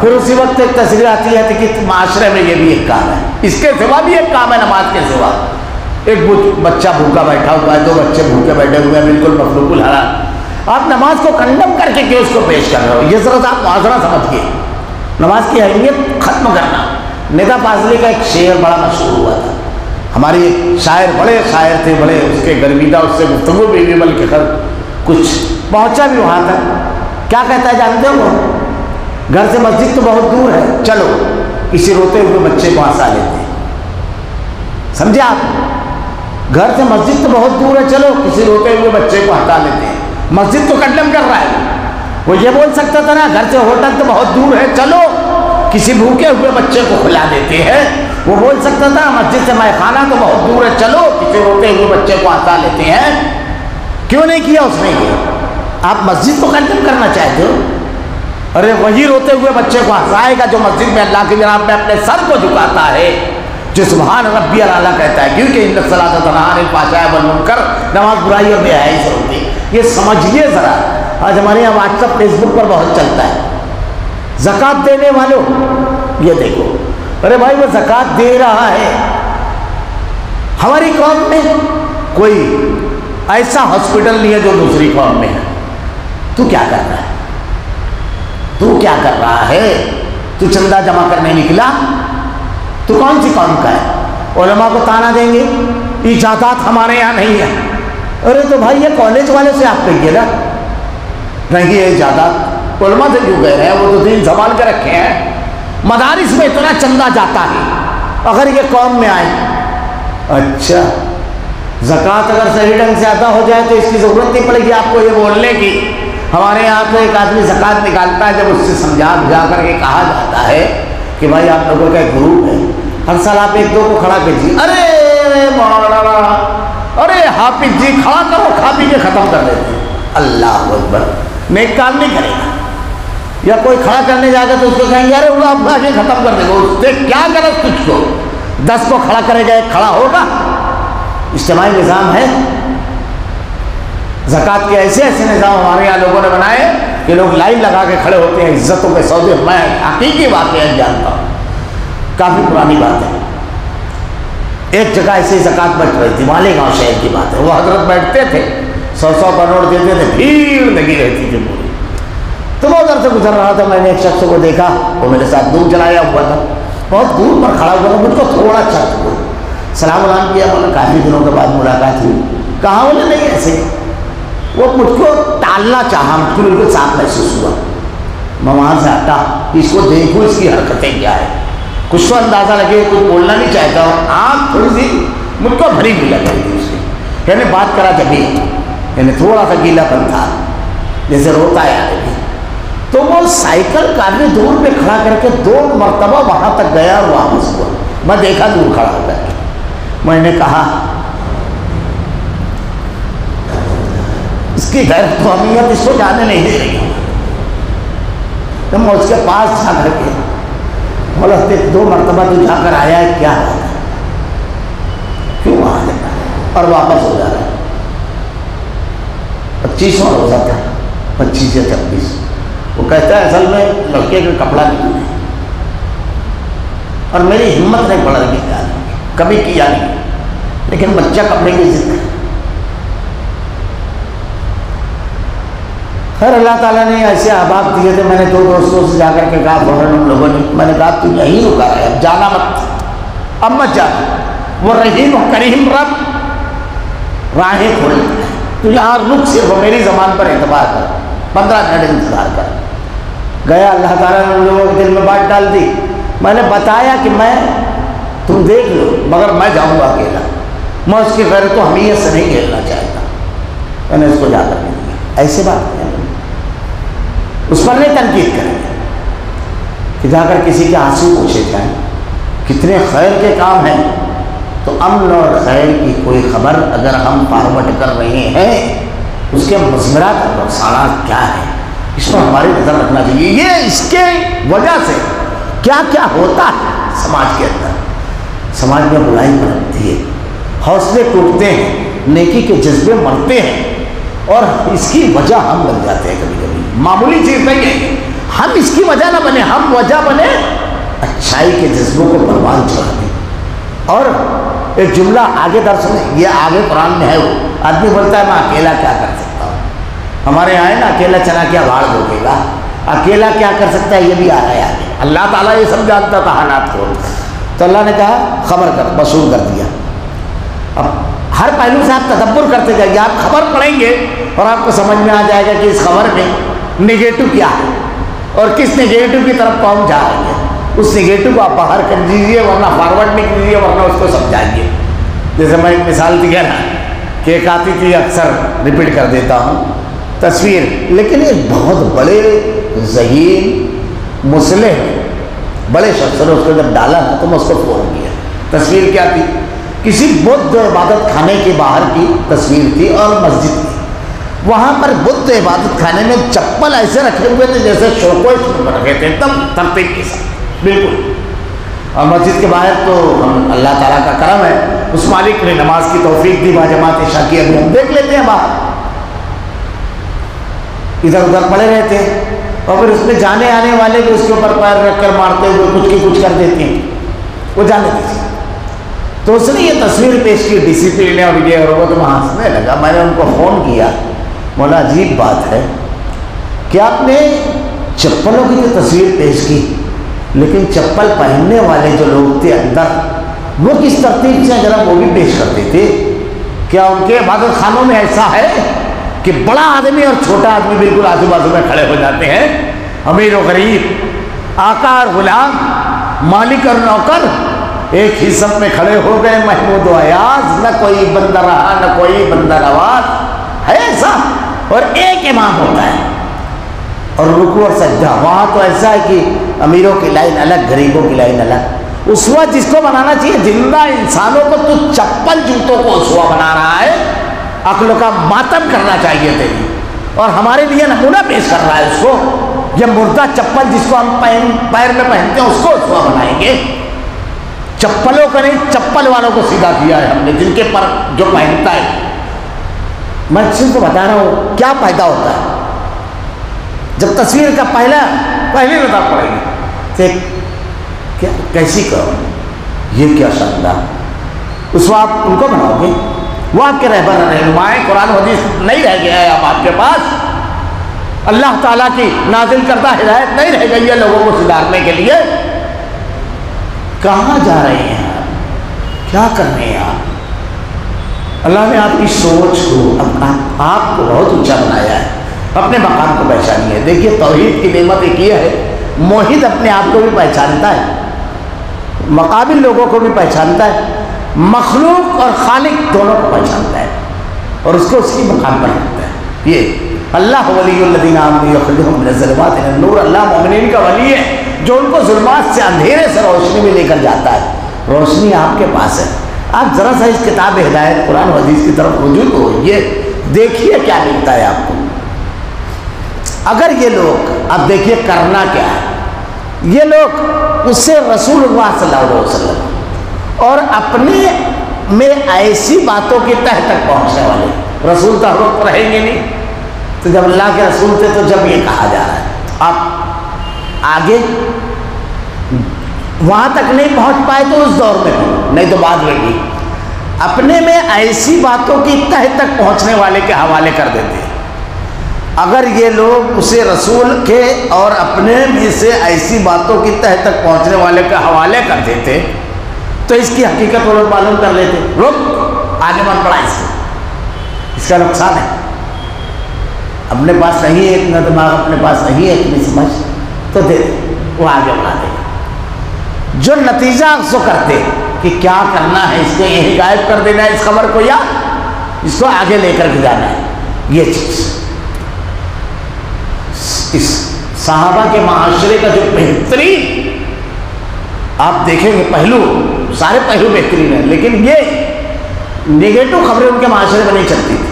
फिर उसी वक्त एक तस्वीर आती है कि माशरे में ये भी एक काम है। इसके सिवा भी एक काम है नमाज़ के सिवा। एक बच्चा भूखा बैठा हुआ है, दो बच्चे भूखे बैठे हुए हैं, बिल्कुल मफलूकुल हरा आप नमाज़ को कंडम करके क्यों उसको पेश कर रहे हो? ये ज़रूरत आप मुआजरा समझिए। नमाज़ की अहमियत खत्म करना। निदा फाजली का एक शेर बड़ा मशहूर हुआ था। हमारे शायर बड़े शायर थे, बड़े उसके गर्मीदा, उससे गुफ्तु भी भी बल्कि खर कुछ पहुँचा भी वहाँ तक। क्या कहता है जानते हो? घर से मस्जिद तो बहुत दूर है। चलो किसी रोते हुए बच्चे को हंसा लेते हैं। समझे आप? घर से मस्जिद तो बहुत दूर है, चलो, किसी रोते हुए बच्चे को हटा लेते हैं। मस्जिद तो कंडम कर रहा है। वो ये बोल सकता था ना, घर से होटल तो बहुत दूर है, चलो, किसी भूखे हुए बच्चे को खुला देते हैं। वो बोल सकता था, मस्जिद से मैं खाना तो बहुत दूर है, चलो। किसी रोते हुए बच्चे को हटा लेते हैं। क्यों नहीं किया उसने ये? आप मस्जिद को कंडम करना चाहते हो? अरे वही रोते हुए बच्चे को हंसाएगा जो मस्जिद में अल्लाह के जनाब में अपने सर को झुकाता है, जो सुबहान रब्बी अला कहता है, क्योंकि इन कर नमाज़ बुराई और बेहाई से होती ये समझिए ज़रा, आज हमारे यहाँ व्हाट्सअप फेसबुक पर बहुत चलता है। जक़ात देने वालों, ये देखो। अरे भाई, वो जक़ात दे रहा है। हमारी कौम में कोई ऐसा हॉस्पिटल नहीं है जो दूसरी कौम में है। तू क्या कर रहा है? तू क्या कर रहा है? तू चंदा जमा करने निकला? तू कौन सी कौम का है? ओलमा को ताना देंगे इजादात हमारे यहाँ नहीं है। अरे तो भाई, ये कॉलेज वाले से आप कहिए ना। नहीं है इजादात ओलमा से क्यों कह रहे हैं? वो तो दिन संभाल के रखे हैं। मदारिस में इतना चंदा जाता है। अगर ये कौम में आए अच्छा जक़ात अगर सही ढंग से अदा हो जाए तो इसकी ज़रूरत नहीं पड़ेगी आपको ये बोलने की। हमारे यहाँ तो एक आदमी जक़ात निकालता है जब उससे समझा बुझा करके कहा जाता है कि भाई आप लोगों का एक ग्रुप है। हर साल आप एक दो को खड़ा कीजिए। अरे मौलाना अरे हाफिज जी खड़ा करो खा पी के ख़त्म कर देते अल्लाह अकबर। नेक काम नहीं करेगा। या कोई खड़ा करने जाएगा तो उसको कहेंगे, अरे वो आप आगे ख़त्म कर देगा उससे क्या गलत तुझको? दस को खड़ा करेगा एक खड़ा होगा। इज्तमाही निज़ाम है। जक़ात के ऐसे ऐसे निज़ाम हमारे यहाँ लोगों ने बनाए कि लोग लाइन लगा के खड़े होते हैं इज्जतों के सौदे। मैं हकीकी बात जानता हूँ। काफ़ी पुरानी बात है। एक जगह ऐसे जक़ात बच रही थी मालेगांव शहर की बात है। वो हज़रत बैठते थे, सौ सौ करोड़ देते थे, भीड़ लगी रहती थी। पूरी तो मैं उधर से गुजर रहा था, मैंने एक शख्स को देखा, वो मेरे साथ दूर चलाया हुआ था। बहुत दूर पर खड़ा हुआ था, मुझको थोड़ा शक हुआ। सलाम वलाम किया, मैंने काफ़ी दिनों के बाद मुलाकात हुई। कहा, बोले, नहीं, ऐसे वो मुझको टालना चाहा, मुझको बिल्कुल साफ़ महसूस हुआ। मैं वहाँ से हटा, इसको देखूँ, इसकी हरकतें क्या है। कुछ तो अंदाज़ा लगे, कुछ बोलना नहीं चाहता हूँ आँख थोड़ी सी मुझको भरी हुई लग रही थी उसकी। कहने बात करा जभी यानी थोड़ा सा गीलापन था, जैसे रोता है तो वो साइकिल काफ़ी दूर पे खड़ा करके दो मरतबा वहाँ तक गया और वापस हुआ। मैं देखा दूर खड़ा हो गया। मैंने कहा, इसकी गैर अहमियत इसको जाने नहीं दे रही तो मैं उसके पास जा करके बोला दो मरतबा तू जाकर आया है, क्या बात है? क्यों वहाँ जाता और वापस हो जा रहा है। पच्चीसवां रोजा था, पच्चीस या छब्बीस। वो कहता है, असल में लड़के का कपड़ा नहीं और मेरी हिम्मत नहीं पड़ रही कभी किया नहीं। लेकिन बच्चा कपड़े की जिद खैर, अल्लाह ताला ने ऐसे अहबाब दिए थे। मैंने दो दोस्तों से जाकर के कहा उन लोगों ने। मैंने कहा, तू यहीं रुका है, अब जाना मत। अब मत जाना। वो रहीम करीम रब। राहें खोल। तो यहाँ रुक सिर्फ़ मेरी ज़बान पर एतबार कर। पंद्रह मिनट इंतज़ार कर। गया, अल्लाह ताला ने उन लोगों के दिल में बात डाल दी। मैंने बताया कि मैं, तुम देख लो, मगर मैं जाऊँगा अकेला। मैं उसकी गैर तो हमीयत से नहीं खेलना चाहता। मैंने उसको जाकर नहीं दिया ऐसे बात है। उस पर नहीं तनकीद करेंगे कि जाकर किसी के आँसू पूछे जाए, कितने खैर के काम हैं। तो तो अमन और खैर की कोई खबर अगर हम फॉरवर्ड कर रहे हैं, उसके मजमरा का नुकसान क्या है? इस पर हमारी नज़र रखना चाहिए। ये इसके वजह से क्या क्या होता है समाज के अंदर। समाज में बुराई बनती है, हौसले टूटते हैं, नेकी के जज्बे मरते हैं, और इसकी वजह हम बन जाते हैं कभी कभी मामूली चीज़ नहीं है हम इसकी वजह ना बने, हम वजह बने अच्छाई के जज्बों को बर्बाद चढ़ा दें और एक जुमला आगे दर्शन ये आगे कुरान में है वो। आदमी बोलता है, मैं अकेला क्या कर सकता हूँ? हमारे यहाँ ना, अकेला चना क्या भाड़ धोकेगा अकेला क्या कर सकता है, ये भी आ रहा है आगे अल्लाह ताला ये सब जानता था हालात को। तो अल्लाह ने कहा, खबर कर वसूल कर दिया। अब हर पहलू से आप तदब्बर करते जाइए, आप खबर पढ़ेंगे और आपको समझ में आ जाएगा कि इस खबर में निगेटिव क्या है और किस निगेटिव की तरफ़ कौन जा रही है। उस निगेटिव को आप बाहर कर दीजिए, वरना फॉरवर्ड नहीं कीजिए, वरना उसको समझाइए। जैसे मैं एक मिसाल दिया ना, कि एक आती थी अक्सर रिपीट कर देता हूँ। तस्वीर। लेकिन एक बहुत बड़े जहीन मुसले बड़े शख्स ने उसको जब डाला तो मैं उसको फ़ोन किया। तस्वीर क्या थी? किसी बुद्ध इबादत खाने के बाहर की तस्वीर थी और मस्जिद थी। वहाँ पर बुद्ध इबादत खाने में चप्पल ऐसे रखे हुए थे जैसे शोकोश रखे थे, एकदम तरतीब के साथ। बिल्कुल। और मस्जिद के बाहर तो हम अल्लाह ताला का करम है। उस मालिक ने नमाज़ की तोफीक दी जमात ईशा की अभी हम देख लेते हैं बाहर। इधर उधर पड़े रहते हैं। और फिर उसमें जाने आने वाले भी उसके ऊपर पैर रख कर मारते हुए कुछ की कुछ कर देते हैं। वो जाने दीजिए तो उसने ये तस्वीर पेश की डिसिप्लिन और ये और वो तो हंसने लगा, मैंने उनको फ़ोन किया। बोला, अजीब बात है। कि आपने चप्पलों की जो तस्वीर पेश की, लेकिन चप्पल पहनने वाले जो लोग थे अंदर, वो किस तरतीब से जरा वो भी पेश करते थे क्या उनके इबादत खानों में ऐसा है? कि बड़ा आदमी और छोटा आदमी बिल्कुल आजू बाजू में खड़े हो जाते हैं। अमीर और गरीब, आकार, गुलाम, मालिक और नौकर एक ही सब में खड़े हो गए। महमूद अयाज, न कोई बंदा रहा, न कोई बंदा नवाज़ है ऐसा? और एक इमाम होता है। और रुकू और सज्जा, वहाँ तो ऐसा है कि अमीरों की लाइन अलग, गरीबों की लाइन अलग। उसवा जिसको बनाना चाहिए, ज़िंदा इंसानों को तो चप्पल जूतों को उसवा बना रहा है। अक्ल का मातम करना चाहिए तेरी। और हमारे लिए नमूना पेश कर रहा है उसको। ये मुर्दा चप्पल जिसको हम पहन पैर में पहनते हैं, उसको उसवा बनाएँगे। चप्पलों का नहीं, चप्पल वालों को सीधा किया है हमने, जिनके पर जो पहनता है। मैं सिर्फ़ बता रहा हूँ, क्या फ़ायदा होता है? जब तस्वीर का पहला, पहले नज़र पड़ेगी तो क्या, कैसी करो ये क्या शानदार उसको आप उनको बनाओगे? वो आपके रहबर रहनुमाएँ कुरान हदीस नहीं रह गया है अब आपके पास। अल्लाह ताला की नाजिल करता हिदायत नहीं रह गई है लोगों को सुधारने के लिए। कहाँ जा रहे हैं क्या कर रहे हैं आप? अल्लाह ने आपकी सोच को, अपना आपको बहुत ऊँचा बनाया है, अपने मकान को पहचानिए। देखिए तोहहीद की नेमत एक ये है, मोहित अपने आप को भी पहचानता है, मकाबिल लोगों को भी पहचानता है। मखलूक और खालिक दोनों को पहचानता है और उसको उसकी मकान पर रखता है। ये अल्लाह वलीबात नूर अल्लाह मोमिन का वली है, जो उनको जुल्मात से अंधेरे से रोशनी में लेकर जाता है। रोशनी आपके पास है। आप ज़रा सा इस किताब हिदायत, कुरान हदीस की तरफ़ रुजू हो ये देखिए क्या मिलता है आपको। अगर ये लोग, अब देखिए करना क्या है। ये लोग, उससे रसूल सल्लल्लाहु अलैहि वसल्लम और अपने में ऐसी बातों की तह तक पहुँचने वाले। रसूल तो हम रहेंगे नहीं। तो जब अल्लाह के रसूल थे तो जब ये कहा जा रहा है। आप आगे वहाँ तक नहीं पहुँच पाए तो उस दौर में नहीं तो बाद में भी। अपने में ऐसी बातों की तह तक पहुँचने वाले के हवाले कर देते हैं। अगर ये लोग उसे रसूल के और अपने में से ऐसी बातों की तह तक पहुँचने वाले के हवाले कर देते तो इसकी हकीकत वो लोग मालूम कर लेते रुक, आगे मत बढ़ा इसको इसका नुकसान है। अपने पास नहीं है, इतना दिमाग अपने पास नहीं है, इतनी समझ तो दे, वो आगे बढ़ा देगा जो नतीजा उसको करते कि क्या करना है, इसको यही गायब कर देना है, इस खबर को, या इसको आगे लेकर के जाना है, ये चीज़। इस साहबा के माशरे का जो बेहतरीन आप देखेंगे पहलू सारे पहलू बेहतरीन है, लेकिन ये नेगेटिव खबरें उनके माशरे में नहीं चलती थी।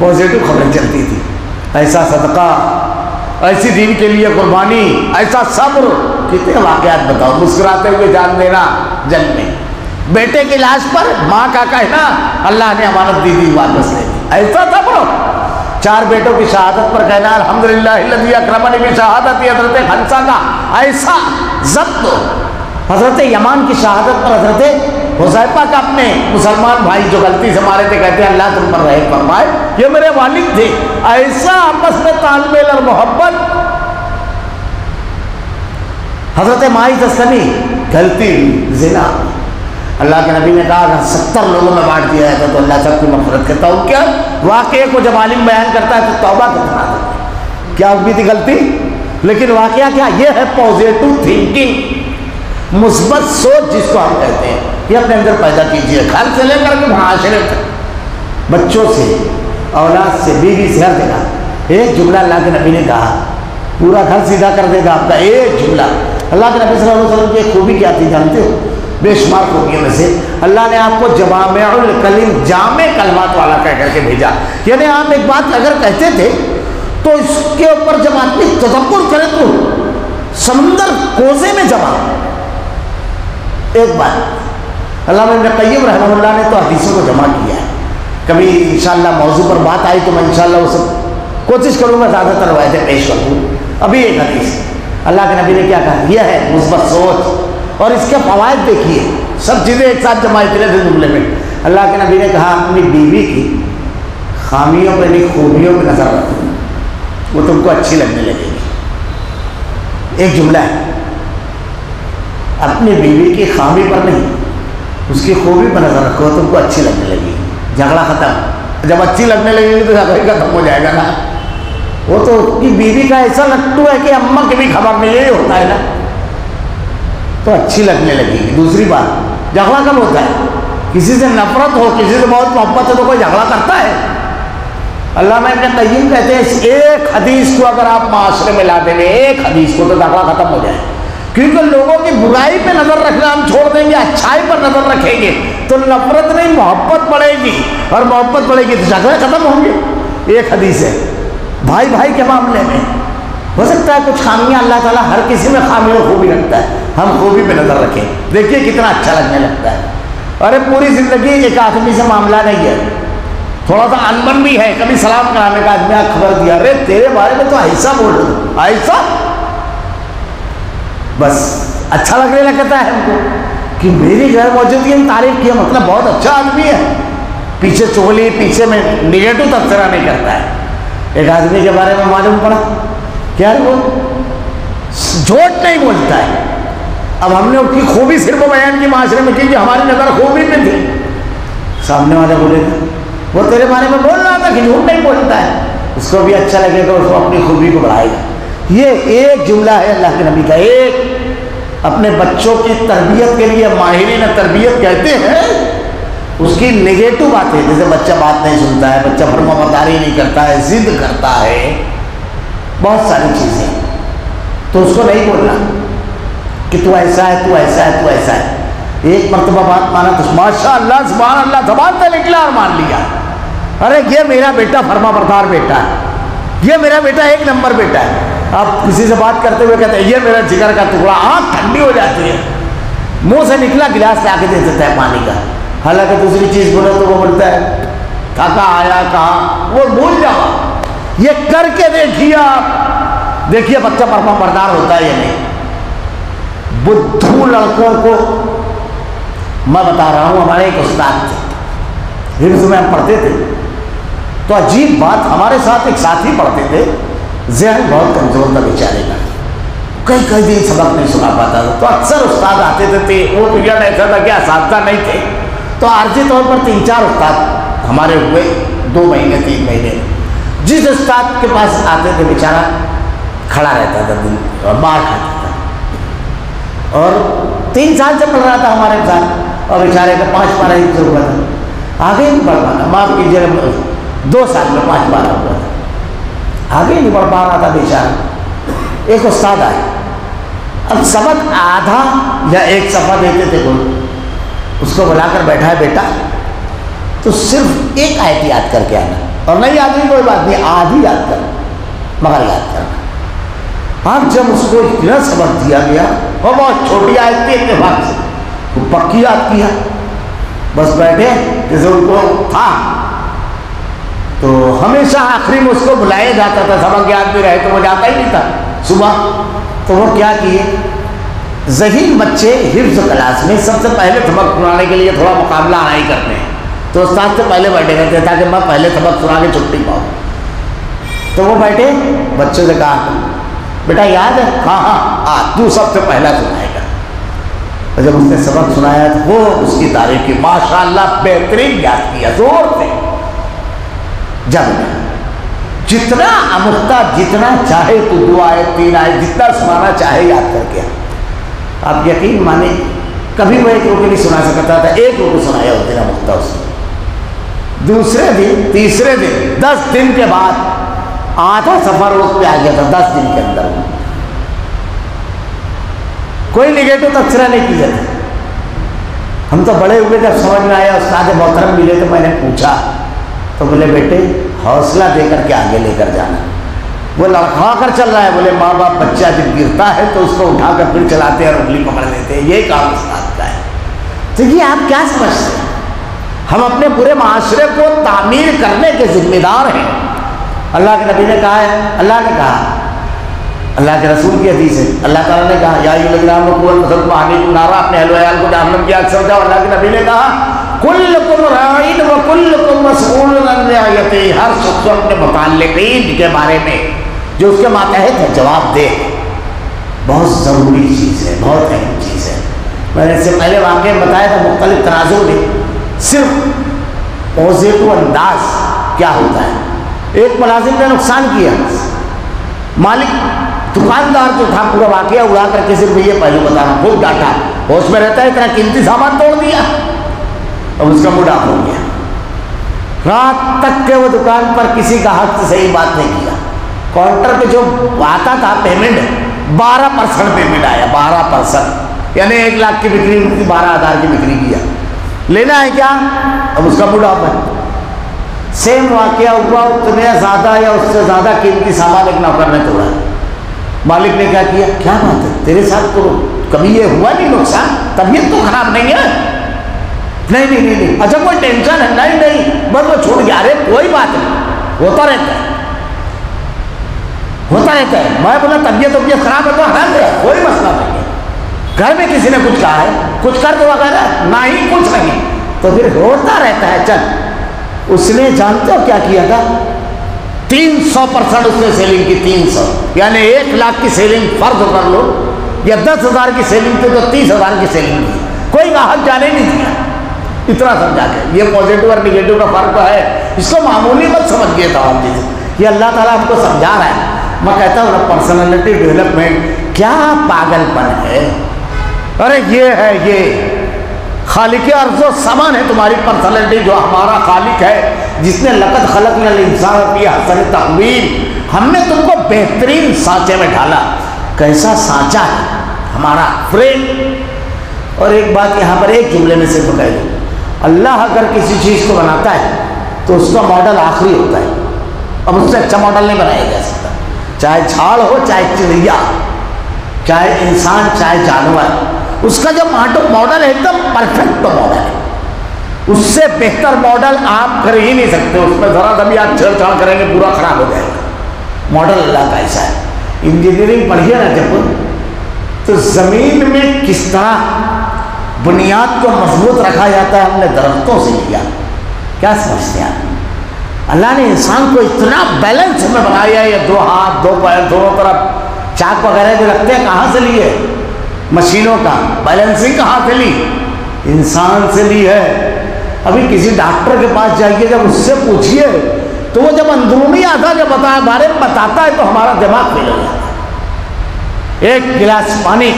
पॉजिटिव खबरें चलती थी। ऐसा सदका, ऐसी दीन के लिए कुर्बानी, ऐसा सब्र। कितने वाकयात बताओ, मुस्कुराते हुए जान देना जन्म में। बेटे की लाश पर माँ का कहना, अल्लाह ने अमानत दी थी वापस ले ऐसा था सब्र। चार बेटों की शहादत पर कहना, अल्हम्दुलिल्लाह अक्रमण की शहादत हंसा का ऐसा जब्त। हज़रत यमान की शहादत पर हज़रत हुसैफा का अपने मुसलमान भाई जो गलती से मारे थे, कहते हैं, अल्लाह तुम पर रहे फरमाए। ये मेरे वालिद थे। ऐसा आपस में तालमेल और मोहब्बत। हज़रत माई तस्कनी गलती, जिना। अल्लाह के नबी ने कहा, अगर सत्तर लोगों में बांट दिया जाता तो अल्लाह सबकी मफरत करता। हूँ क्या? वाक्य को जब आलिम बयान करता है तो तौबा करना था क्या हुई थी गलती? लेकिन वाक्य क्या? ये है पॉजिटिव थिंकिंग। मुस्बत सोच जिसको हम कहते हैं, ये अपने अंदर पैदा कीजिए। घर से लेकर के महाशरे तक। बच्चों से, औलाद से, बीवी से, हर जगह। एक जुमला अल्लाह के नबी ने कहा, पूरा घर सीधा कर देगा आपका, एक जुमला। अल्लाह के नबी वसल्लम की खूबी क्या थी, जानते हो? बेशुमार खूबियों में से। अल्लाह ने आपको जवाम जामे कलमात वाला कह करके भेजा। यानी आप एक बात अगर कहते थे तो इसके ऊपर जब आदमी तदब्बर करे तो समंदर कोजे में जमा एक बात। अल्लाह ने कईम रहमल्ला ने तो हदीसों को जमा किया है। कभी इंशाल्लाह मौजू पर बात आई तो मैं इंशाल्लाह वो कोशिश करूँगा ज़्यादातर वायदे पेश करूँ अभी एक हदीस। अल्लाह के नबी ने क्या कहा? यह है मुस्बत सोच। और इसके फवायद देखिए, सब चीज़ें एक साथ जमा इतने थे जुमले में। अल्लाह के नबी ने कहा, अपनी बीवी की खामियों पर नहीं खूबियों पर नज़र रखो। वो तुमको अच्छी लगने लगेगी। एक जुमला है। अपनी बीवी की खामी पर नहीं, उसकी खूबी पर नज़र रखो, तुमको अच्छी लगने लगेगी। झगड़ा ख़त्म। जब अच्छी लगने लगेगी तो झगड़ा खत्म हो जाएगा ना। वो तो कि बीवी का ऐसा लट्टू है कि अम्मा की भी खबर नहीं यही होता है ना। तो अच्छी लगने लगेगी। दूसरी बात, झगड़ा कब होता है? किसी से नफरत हो, किसी से बहुत मोहब्बत हो तो कोई झगड़ा करता है? अल्लाह में अपने कहते हैं एक हदीस को अगर आप माशरे में ला देंगे, एक हदीस को तो झगड़ा खत्म हो जाए। क्योंकि लोगों की बुराई पे नज़र रखना हम छोड़ देंगे, अच्छाई पर नज़र रखेंगे तो नफरत नहीं, मोहब्बत बढ़ेगी, और मोहब्बत बढ़ेगी तो झगड़े खत्म होंगे। एक हदीस है भाई भाई के मामले में, हो सकता है कुछ खामियाँ अल्लाह ताला हर किसी में खामी और खूबी रखता है, हम खूबी पे नज़र रखें। देखिए कितना अच्छा लगने लगता है। अरे पूरी ज़िंदगी एक आदमी से मामला नहीं है। थोड़ा सा अनबन भी है, कभी सलाम कराने का आदमी खबर दिया, अरे तेरे बारे में तो ऐसा बोल रहे ऐसा बस अच्छा लगने लगता है हमको कि मेरी घर मौजूदगी में तारीफ़ किया मतलब बहुत अच्छा आदमी है। पीछे चोली, पीछे में निगेटिव तबसरा नहीं करता है। एक आदमी के बारे में मालूम पड़ा। क्या वो? झोट नहीं बोलता है। अब हमने उसकी खूबी सिर्फ़ बयान की, माशरे में की कि हमारी नज़र खूबी में थी। सामने वाले बोलेगा वो तेरे बारे में बोल रहा था कि झूठ नहीं बोलता है? उसको भी अच्छा लगेगा, उसको अपनी खूबी को बढ़ाएगा। ये एक जुमला है अल्लाह के नबी का, एक। अपने बच्चों की तरबियत के लिए माहिरीन तरबियत कहते हैं, उसकी निगेटिव बातें, जैसे बच्चा बात नहीं सुनता है, बच्चा फरमा नहीं करता है, जिद करता है, बहुत सारी चीज़ें। तो उसको नहीं बोलना कि तू ऐसा है, तू ऐसा है, तू ऐसा है। एक मरतबा बात माना तो माशा अल्लाह सुबह अल्लाह जबान से निकला और मान लिया। अरे, ये मेरा बेटा फरमा बरदार बेटा है। ये मेरा बेटा एक नंबर बेटा है। आप किसी से बात करते हुए कहते हैं, ये मेरा जिगर का टुकड़ा, आँख ठंडी हो जाती है। मुँह से निकला गिलास ला के दे देता है पानी का। हालाँकि दूसरी चीज़ बोले तो वो बोलता है, काका आया कहा? वो भूल जाओ। ये करके देखिए आप। देखिए बच्चा परमा बरदार होता है या नहीं। बुद्धू लड़कों को मैं बता रहा हूँ, हमारे एक उस्ताद थे। हिफ्ज में हम पढ़ते थे। तो अजीब बात, हमारे साथ एक साथी पढ़ते थे। जहन बहुत कमज़ोर था बेचारे का। कई कई दिन सबक नहीं सुना पाता था। तो अक्सर उस्ताद आते थे थे, वो पीरियड ऐसा था कि इस नहीं थे। तो आर्जी तौर पर तीन चार उस्ताद हमारे हुए, दो महीने, तीन महीने। जिस उस्ताद के पास आते थे, बेचारा खड़ा रहता था दिन, और खाता था। और तीन साल से पढ़ रहा था हमारे साथ, और बेचारे का पाँच बारह ही हुआ था। आगे नहीं बढ़ पाना माफ़ कीजिएगा, दो साल में पाँच बारह हुआ था। आगे नहीं बढ़ पा रहा था बेचारा। एक उस्ताद आए। अब सबक आधा या एक सफ़ा देते थे कोई। उसको बुलाकर बैठा है बेटा। तो सिर्फ़ एक आयत याद करके आना। और नहीं याद नहीं कोई बात नहीं, आधी याद कर। मगर याद करना अब जब उसको इतना सबक दिया गया, वो बहुत छोटी आयत थी इतफाक से वो पक्की याद किया। बस बैठे, जैसे उनको था। तो हमेशा आखिरी में उसको बुलाया जाता था सबक याद भी रहे तो वो जाता ही नहीं था। सुबह तो वो क्या किए? जहीन बच्चे हिफ्ज क्लास में सबसे पहले सबक सुनाने के लिए थोड़ा मुकाबला आना ही करते हैं। तो उस्ताद से पहले बैठे रहते ताकि मैं पहले सबक सुना के छुट्टी पाऊँ। तो वो बैठे, बच्चों से कहा, बेटा, याद है? हाँ हाँ आ, तू सबसे पहला सुनाएगा। और जब उसने सबक सुनाया तो वो उसकी तारीफ़ की, माशाल्लाह, बेहतरीन याद किया, ज़ोर से। जब जितना अमुखता जितना चाहे तो दो आए, तीन आए, जितना सुनाना चाहे याद करके आप यकीन माने, कभी वो एक रुपये नहीं सुना सकता था, एक रुपये सुनाया दिन अमुख्ता उसने। दूसरे दिन, तीसरे दिन, दस दिन के बाद आधा सफ़र उस पे आ गया था, दस दिन के अंदर। कोई निगेटिव तबसरा नहीं किया था। हम तो बड़े हुए जब समझ में आया, उस्ताद मोहतरम मिले तो मैंने पूछा। तो बोले बेटे हौसला देकर के आगे लेकर जाना। वो लड़खड़ा कर चल रहा है, बोले माँ बाप बच्चा जब गिरता है तो उसको उठाकर फिर चलाते हैं और उंगली पकड़ लेते हैं। ये काम उस्ताद का है। तो ये आप क्या समझते हैं? हम अपने पूरे माशरे को तामीर करने के जिम्मेदार हैं। अल्लाह के नबी ने कहा है, अल्लाह ने कहा, अल्लाह के रसूल की हदीस है। अल्लाह ताला ने कहा, या नारा, अपने अहल को जहन्नम की अक्सर जाओ अल्लाह के नबी ने कहा हर अपने मुतालिकीन के बारे में, जो उसके मातहत है, जवाब दे। बहुत ज़रूरी चीज़ है, बहुत अहम चीज़ है। मैंने इससे पहले वाक्य बताया था, मुख्तलिफ़ तनाजों में, सिर्फ़ पॉजिटिव अंदाज क्या होता है? एक मुलाजिम ने नुकसान किया। मालिक दुकानदार जो था पूरा वाक्य उड़ा करके सिर्फ़ ये पहलू बताना, खुद डाटा। होश में रहता है, इतना कीमती सामान तोड़ दिया। अब उसका मूड हो गया। रात तक के वो दुकान पर किसी का हक से सही बात नहीं किया। काउंटर पे जो आता था पेमेंट बारह परसेंट पेमेंट आया, बारह परसेंट। यानी एक लाख की बिक्री हुई बारह हज़ार की बिक्री किया। लेना है क्या? अब उसका ऑफ़ है सेम वाक्य हुआ, उतने ज़्यादा या उससे ज़्यादा कीमती सामान एक नौकर ने तोड़ा। मालिक ने क्या किया? क्या बात है? तेरे साथ तो कभी ये हुआ नहीं, नुकसान? तबीयत तो खराब नहीं है। नहीं नहीं नहीं नहीं। अच्छा कोई टेंशन है? नहीं नहीं। बस वो छूट गया अरे कोई बात नहीं। होता रहता है। होता रहता है। मैं बोला तबियत तबियत खराब है तो हराम है, कोई मसला नहीं है। घर में किसी ने कुछ कहा है, कुछ कर दो अगर ना ही कुछ नहीं। तो फिर होता रहता है, चल। उसने जानते हो क्या किया था? तीन सौ परसेंट उसने सेलिंग की, तीन सौ। यानी एक लाख की सेलिंग फ़र्ज़ कर लो, या दस हज़ार की सेलिंग थी तो तीस हज़ार की सेलिंग थी कोई ग्राहक जाने नहीं दिया। इतना समझा के। ये पॉजिटिव और निगेटिव का फ़र्क तो है। इसको मामूली मत समझिए तो आप ये अल्लाह ताला हमको समझा रहा है। मैं कहता हूँ ना पर्सनैलिटी डेवलपमेंट क्या पागलपन है? अरे ये है, ये। खालिक अर्जो समान है तुम्हारी पर्सनैलिटी जो हमारा खालिक है, जिसने लकत खलक ने इंसान की हसन तकवीर हमने तुमको बेहतरीन सांचे में ढाला। कैसा सांचा है? हमारा फ्रेम और एक बात यहाँ पर एक जुमले में सिर्फ़ कह दूँ। अल्लाह अगर किसी चीज़ को बनाता है तो उसका मॉडल आखिरी होता है। अब उससे अच्छा मॉडल नहीं बनाया जा सकता। चाहे झाड़ हो, चाहे चिड़िया, चाहे इंसान, चाहे जानवर, उसका जो मॉडल है एकदम परफेक्ट मॉडल है। उससे बेहतर मॉडल आप कर ही नहीं सकते। उसमें ज़रा तभी आप छेड़छाड़ करेंगे, पूरा खराब हो जाएगा। मॉडल अल्लाह का ऐसा है। इंजीनियरिंग पढ़िए ना जब तो ज़मीन में किस तरह बुनियाद को मज़बूत रखा जाता है, हमने दरख्तों से लिया। क्या समझते हैं अल्लाह ने इंसान को इतना बैलेंस में बनाया ये दो हाथ, दो पैर, दोनों तरफ़ चाक वगैरह जो रखते हैं, कहाँ से लिए? मशीनों का बैलेंसिंग कहाँ से ली? इंसान से ली है। अभी किसी डॉक्टर के पास जाइए, जब उससे पूछिए तो वो जब अंदरूनी आता जब बता बारे में बताता है तो हमारा दिमाग फेल हो जाता है। एक गिलास पानी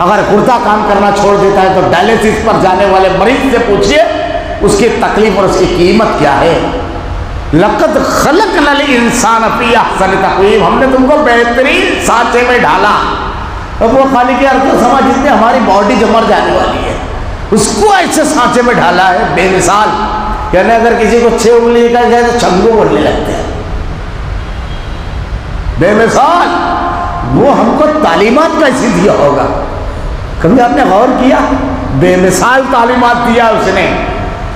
अगर गुर्दा काम करना छोड़ देता है तो डायलिसिस पर जाने वाले मरीज़ से पूछिए, उसकी तकलीफ़ और उसकी कीमत क्या है? लकत खलक नल इंसान अपनी अहसन तकलीफ़ हमने तुमको बेहतरीन सांचे में ढाला। अब वो खाली के अर्थ समझ जितने हमारी बॉडी जो मर जाने वाली है, उसको ऐसे सांचे में ढाला है, बेमिसाल। यानी अगर किसी को छह उंगली का जाए तो छंगू बोलने लगते हैं। बेमिसाल। वो हमको तालीमत कैसी दिया होगा। कभी आपने गौर किया? बेमिसाल तालीमत दिया उसने।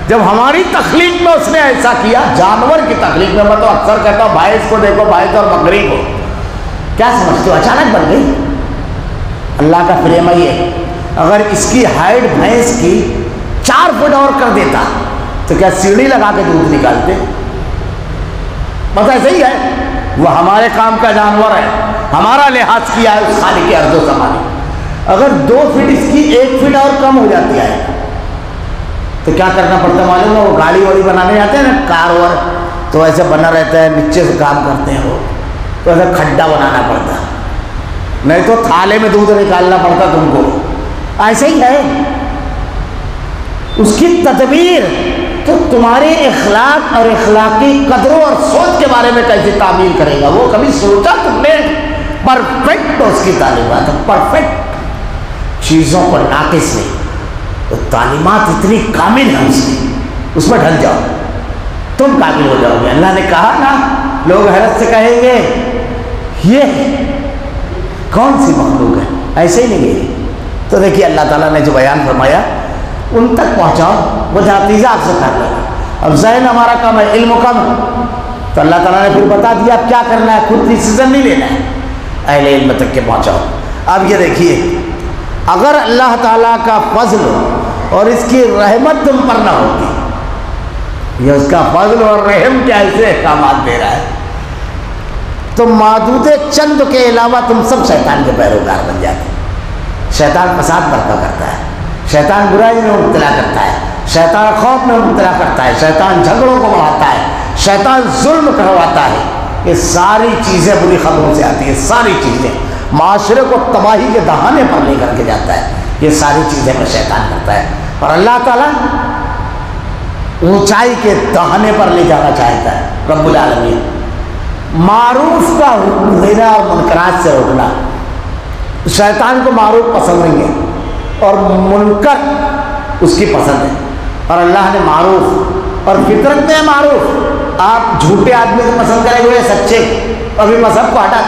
जब हमारी तकलीफ़ में उसने ऐसा किया, जानवर की तकलीफ़ में, मैं तो अक्सर कहता हूँ, भाई को देखो, भाई और बकरी को। क्या समझते हो? अचानक बन गई। अल्लाह का प्रेम है अगर इसकी हाइट भैंस की चार फुट और कर देता तो क्या सीढ़ी लगा के दूध निकालते? बस ऐसे ही है। वो हमारे काम का जानवर है। हमारा लिहाज किया है उस खाली के अर्जो समाने अगर दो फीट इसकी एक फीट और कम हो जाती है तो क्या करना पड़ता मालूम? है वो गाड़ी वाड़ी बनाने जाते हैं ना, कार वार तो ऐसे बना रहता है, नीचे से काम करते हैं वो तो ऐसा खड्डा बनाना पड़ता नहीं तो थाले में दूध निकालना पड़ता तुमको। ऐसे ही है। उसकी तदबीर तो तुम्हारे इखलाक और इखलाकी कदरों और सोच के बारे में कैसे तामील करेगा? वो कभी सोचा तुमने? परफेक्ट तो उसकी तालीमत है परफेक्ट चीज़ों को नाकिस नहीं तो तालीमत इतनी कामिल है उसकी। उसमें ढल जाओ। तुम काबिल हो जाओगे। अल्लाह ने कहा ना, लोग हैरत से कहेंगे, ये कौन सी मखलूक है? ऐसे ही नहीं गई तो देखिए, अल्लाह ताला ने जो बयान फरमाया, उन तक पहुंचाओ। वो जातीजा आपसे कर लेगा। अब जहन हमारा कम है, इल्म कम है। तो अल्लाह ताला ने फिर बता दिया, अब क्या करना है? खुद डिसीज़न नहीं लेना है। अहले इल्म तक के पहुंचाओ। अब ये देखिए अगर अल्लाह ताला का फजल और इसकी रहमत तुम पर ना होती, ये उसका फजल और रहम क्या ऐसे काम दे रहा है? तो मादूद चंद के अलावा तुम सब शैतान के पैरोकार बन जाते शैतान फसाद बरपा करता है, शैतान बुराई में मुबतला करता है, शैतान खौफ में मुबतला करता है, शैतान झगड़ों को बढ़ाता है, शैतान जुल्म करवाता है। ये सारी चीज़ें बुरी खबरों से आती है, सारी चीज़ें। माशरे को तबाही के दहाने पर लेकर के जाता है। ये सारी चीज़ें में शैतान करता है। और अल्लाह ताला ऊंचाई के दहाने पर ले जाना चाहता है, रब्बुल आलमीन। मारूफ का देना और मुनकरात से रोकना। शैतान को मारूफ पसंद नहीं है और मुनकर उसकी पसंद है। और अल्लाह ने मारूफ और फितरत में मारूफ। आप झूठे आदमी को पसंद करेंगे सच्चे। अभी मज़हब को हटा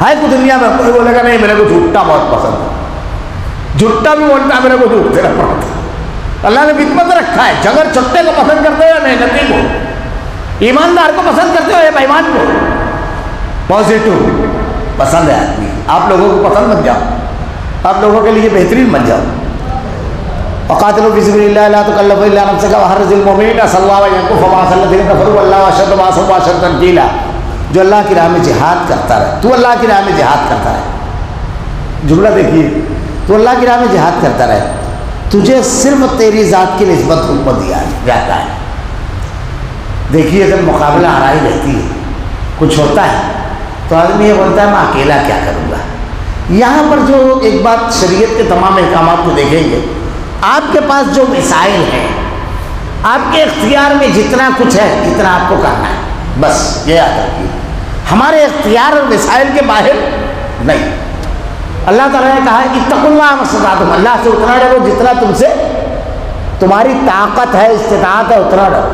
है कुछ दुनिया में कोई बोलेगा, नहीं, मेरे को झूठा बहुत पसंद है। झूठा भी बोलता है, मेरे को झूठ देना पड़ता अल्लाह ने बिकमत रखा है। जगर छुट्टे को पसंद करते हो मेहनती को? ईमानदार को पसंद करते हो या बेईमान को? पॉजिटिव पसंद है आदमी। आप लोगों को पसंद बन जाओ। आप लोगों के लिए बेहतरीन बन जाओ। अकातल जो अल्लाह की राह में जिहाद करता रहे, तू अल्लाह की राह में जिहाद करता रहे। जुमला देखिए, तू अल्लाह की राह में जिहाद करता रहे, तुझे सिर्फ़ तेरी ज़ात की नस्बत हुक्म दिया जाता है। देखिए जब मुकाबला हराई रहती है, कुछ होता है तो आदमी ये बोलता है, मैं अकेला क्या करूँगा? यहाँ पर जो एक बात शरीयत के तमाम अहकाम को देखेंगे, आपके पास जो मिसाइल हैं, आपके इख्तियार में जितना कुछ है इतना आपको करना है, बस ये याद रखिए। हमारे इख्तियार और मिसाइल के बाहर नहीं। अल्लाह ताला ने कहा इतकुल्ला मसदा तुम अल्लाह से उतना डरो जितना तुमसे तुम्हारी ताकत है इस्तात है, उतना डरो।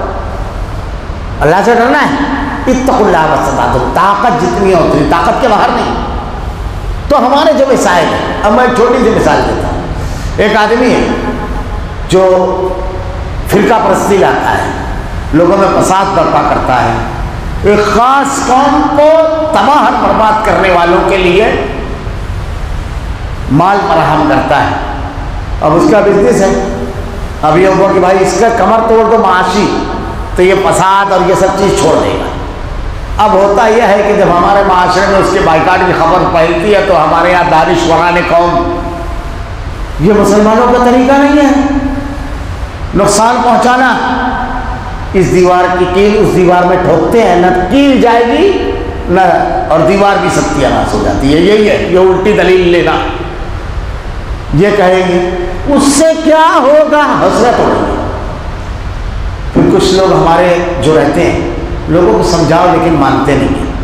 अल्लाह से डरना है इतकुल्ला मसदा तुम ताकत जितनी है उतनी, ताकत के बाहर नहीं। तो हमारे जो मिसाइल है, अब मैं छोटी सी मिसाल देता हूँ। एक आदमी है जो फिरका परस्ती लाता है, लोगों में फसाद बर्पा करता है एक ख़ास कौम को तबाह बर्बाद करने वालों के लिए माल फराहम करता है। अब उसका बिज़नेस है। अब ये होगा कि भाई इसका कमर तोड़ दो माशी तो ये फसाद और ये सब चीज़ छोड़ देगा। अब होता यह है कि जब हमारे माशरे में उसके बाइकाट की खबर फैलती है तो हमारे यहाँ दानिश्वरा ने कौम, ये मुसलमानों का तरीका नहीं है। नुकसान पहुंचाना इस दीवार की कील उस दीवार में ठोकते हैं, न कील जाएगी, न, और दीवार भी सत्यानाश हो जाती है, यही है, ये उल्टी दलील लेना। ये कहेंगे, उससे क्या होगा? हसरत होगी फिर कुछ लोग हमारे जो रहते हैं, लोगों को समझाओ, लेकिन मानते नहीं हैं।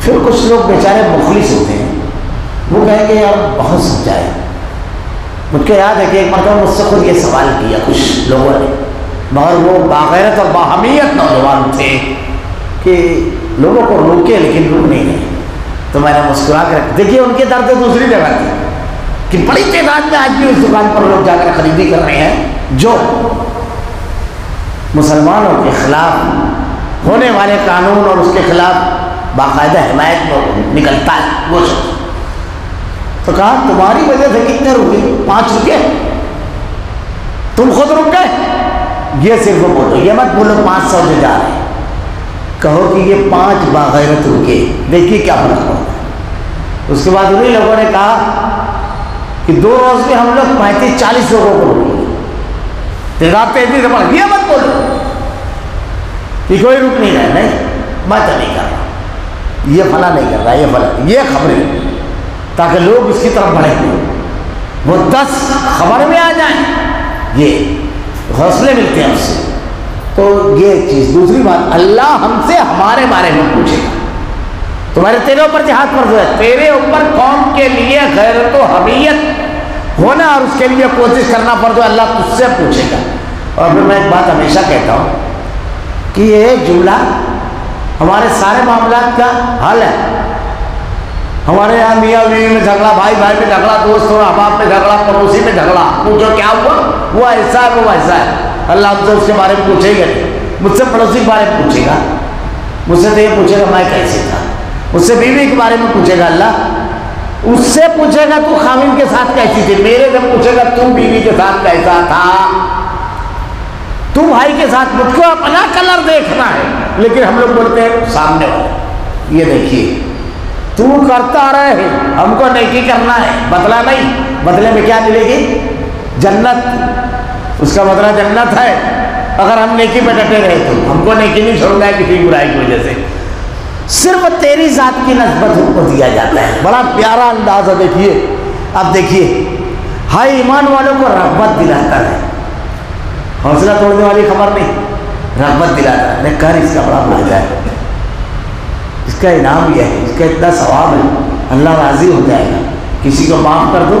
फिर कुछ लोग बेचारे मुखलिस होते हैं। वो कहेंगे, यार, बहुत समझाए मुझको याद है कि एक मरतबा मुझसे खुद ये सवाल किया, कुछ लोगों ने। मगर वो बागैरत और बाहमियत नौजवान थे कि लोगों को रोके, लेकिन रुक नहीं रहे तो मैंने मुस्कुरा कर देखिए, उनके दर्द दूसरी जगह थी। कि बड़ी तादाद में आज भी उस दुकान पर लोग जाकर खरीदी कर रहे हैं, जो मुसलमानों के खिलाफ होने वाले कानून और उसके खिलाफ बाकायदा हिमायत में निकलता है, वो तो कहा, तुम्हारी वजह से कितने रुके पाँच रुपये तुम खुद रुक गए। ये सिर्फ़ बोलो ये मत बोलो, पाँच सौ से जा रहे कहो कि ये पाँच बागैरत रुके। देखिए क्या फ़र्क पड़ता उसके बाद उन्हीं लोगों ने कहा कि दो रोज में हम लोग पैंतीस, चालीस लोगों को रोकेंगे तेजाब तेज़ी से ये मत बोलो कि कोई रुक नहीं रहा नहीं, मैं तो नहीं कर रहा ये फला नहीं कर रहा ये फला ये खबरें। ताकि लोग इसकी तरफ़ बढ़े। वो दस खबर में आ जाए। ये हौसले मिलते हैं उससे तो ये चीज़, दूसरी बात, अल्लाह हमसे हमारे बारे में पूछेगा। तुम्हारे तेरे ऊपर जिहाद पर है। तेरे ऊपर कौम के लिए गैर तो हमीयत होना और उसके लिए कोशिश करना पर जो अल्लाह तुझसे पूछेगा। और फिर मैं एक बात हमेशा कहता हूँ कि ये जुमला हमारे सारे मामला का हल है। हमारे यहाँ मियाँ बीवी में झगड़ा भाई भाई में झगड़ा, दोस्त अहबाब में झगड़ा, पड़ोसी में झगड़ा, पूछो क्या हुआ? वो ऐसा है, वो ऐसा है। अल्लाह हमसे उसके बारे में पूछेगा मुझसे पड़ोसी के बारे में पूछेगा। मुझसे तो ये पूछेगा, मैं कैसे था? मुझसे बीवी के बारे में पूछेगा, अल्लाह, उससे पूछेगा, तू खामिन के साथ कैसी थी? मेरे से पूछेगा, तू बीवी के साथ कैसा था? तू भाई के साथ मुझको अपना कलर देखना है। लेकिन हम लोग बोलते हैं, सामने वाले, ये देखिए, तू करता रहे, हमको नेकी करना है। बदला नहीं, बदले में क्या मिलेगी? जन्नत उसका बदला जन्नत है। अगर हम नेकी पे डटे रहे तो हमको नेकी नहीं छोड़ना है किसी बुराई की वजह से। सिर्फ़ तेरी जात की नस्बत को दिया जाता है। बड़ा प्यारा अंदाज देखिए। अब देखिए हाई ईमान वालों को रगबत दिलाता है। हौसला तोड़ने वाली खबर नहीं, रगबत दिलाता है। कर इसका बड़ा फ़ायदा है। इसका इनाम यह है, इसका इतना सवाब है। अल्लाह राज़ी हो जाएगा। किसी को माफ़ कर दो।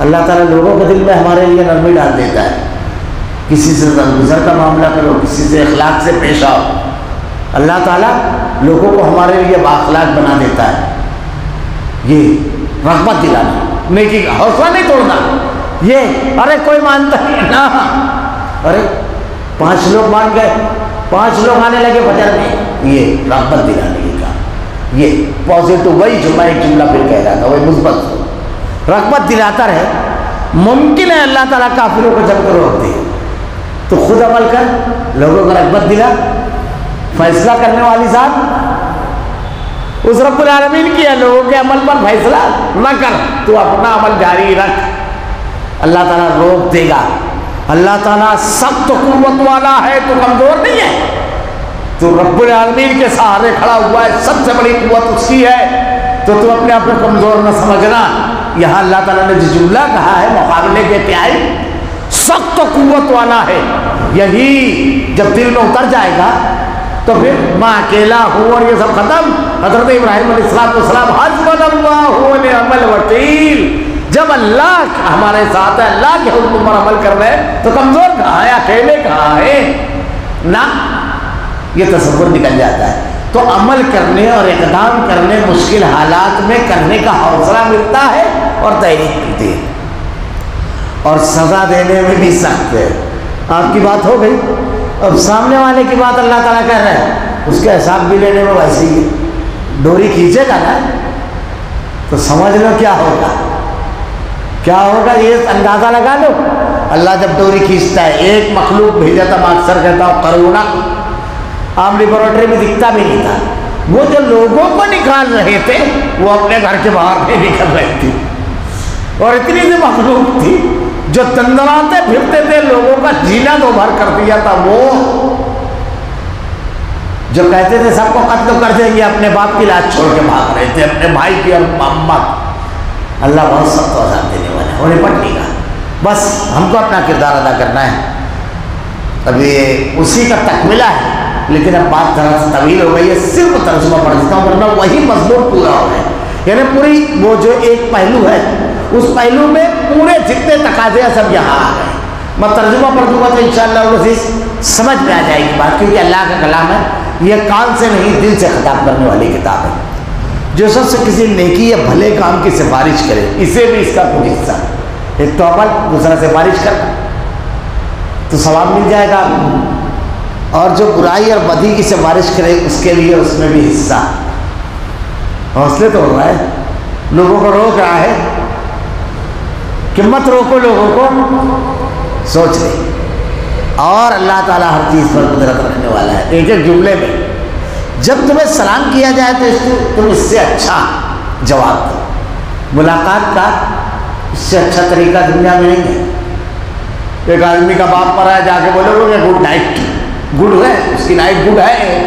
अल्लाह ताला लोगों के दिल में हमारे लिए नरमी डाल देता है। किसी से गुजर का मामला करो, किसी से अखलाक से पेश आओ। अल्लाह ताला लोगों को हमारे लिए बाखलाक बना देता है। ये रगबत दिलाना, नेकी हौसला नहीं तोड़ना। ये, अरे कोई मानता नहीं ना। अरे, पाँच लोग मान गए, पाँच लोग आने लगे बजर में। ये रगबत दिलाने ये पॉजिटिव वही जो मैं एक जुमला फिर कह रहा था, वही मुस्बत। रगबत दिलाता रहे। मुमकिन है अल्लाह ताला काफिरों को जब रोक दे। तो खुद अमल कर, लोगों को रगबत दिला। फैसला करने वाली साहब उस रब्बुल आलमीन किया लोगों के अमल पर फैसला न कर, तू अपना अमल जारी रख। अल्लाह ताला रोक देगा। अल्लाह ताला सख्त कुत वाला है तो कमज़ोर नहीं है। तो रब्बुल आलमीन के सहारे खड़ा हुआ है, सबसे बड़ी कुत उसकी है। तो तुम अपने आप को कमज़ोर न समझना। यहाँ अल्लाह ताला ने जो जुमला कहा है, मुकाबले के प्यारे सख्त कुत वाला है। यही जब दिल में उतर जाएगा तो फिर मैं अकेला हूँ और ये सब खत्म। हज़रत इब्राहिम अमल वकील। जब अल्लाह हमारे साथ है, अल्लाह के हुक्म पर अमल कर रहे हैं तो कमज़ोर कहाँ है, अकेले कहाँ है? ना, ये तस्वुर निकल जाता है। तो अमल करने और इकदाम करने, मुश्किल हालात में करने का हौसला मिलता है और तहरीक मिलती है। और सज़ा देने में भी सख्त है। आपकी बात हो गई। अब सामने वाले की बात अल्लाह ताला कह रहा है, उसके हिसाब भी लेने में वैसे ही। डोरी खींचेगा ना? तो समझ लो क्या होगा। क्या होगा ये अंदाज़ा लगा लो। अल्लाह जब डोरी खींचता है, एक मखलूक भेजा था अक्सर कहता हूँ करुणा आम लेबोरेटरी में दिखता भी नहीं था। वो जो लोगों को निकाल रहे थे, वो अपने घर के बाहर भी निकल रही थी। और इतनी सी मखलूक थी। जो तंदराते फिरते थे, लोगों का जीना तो भर कर दिया था वो। जो कहते थे, सबको कत्ल कर देंगे, अपने बाप की लाश छोड़ के भाग रहे थे, अपने भाई की और मोहम्मद। अल्लाह बहुत सख्त आज़ाद देने वाला है उन्हें पटने का। बस, हमको अपना किरदार अदा करना है। अभी उसी का तकमिला है, लेकिन अब बात थोड़ा सा तवील हो गई है, सिर्फ़ तर्जुमा पढ़ देता हूँ, वरना वही मजबूर पूरा हो गया। यानी पूरी वो जो एक पहलू है उस पहलू में पूरे जितने तकाजे हैं, सब यहाँ आ गए। मैं तर्जुमा पढ़ दूँगा तो इन समझ में आ जाएगी बात, क्योंकि अल्लाह का कलाम है यह कान से नहीं, दिल से खिताब करने वाली किताब है। जो सबसे किसी नेकी या भले काम की सिफारिश करे, इसे भी इसका कुछ हिस्सा। एक तो अमल, दूसरा सिफारिश करना तो सवाब मिल जाएगा। और जो बुराई और बदी की सिफारिश करे, उसके लिए उसमें भी हिस्सा। हौसले तो हो रहा है लोगों को रोक रहा है। कि मत रोको लोगों को। सोच ले। और अल्लाह ताला हर चीज़ पर कुदरत रखने वाला है। एक एक जुमले में। जब तुम्हें सलाम किया जाए तो इसको तुम इससे अच्छा जवाब दो। मुलाकात का इससे अच्छा तरीका दुनिया में नहीं है। एक आदमी का बाप पर आया जाके बोलोगे गुड नाइट गुड है, उसकी नाइट गुड है।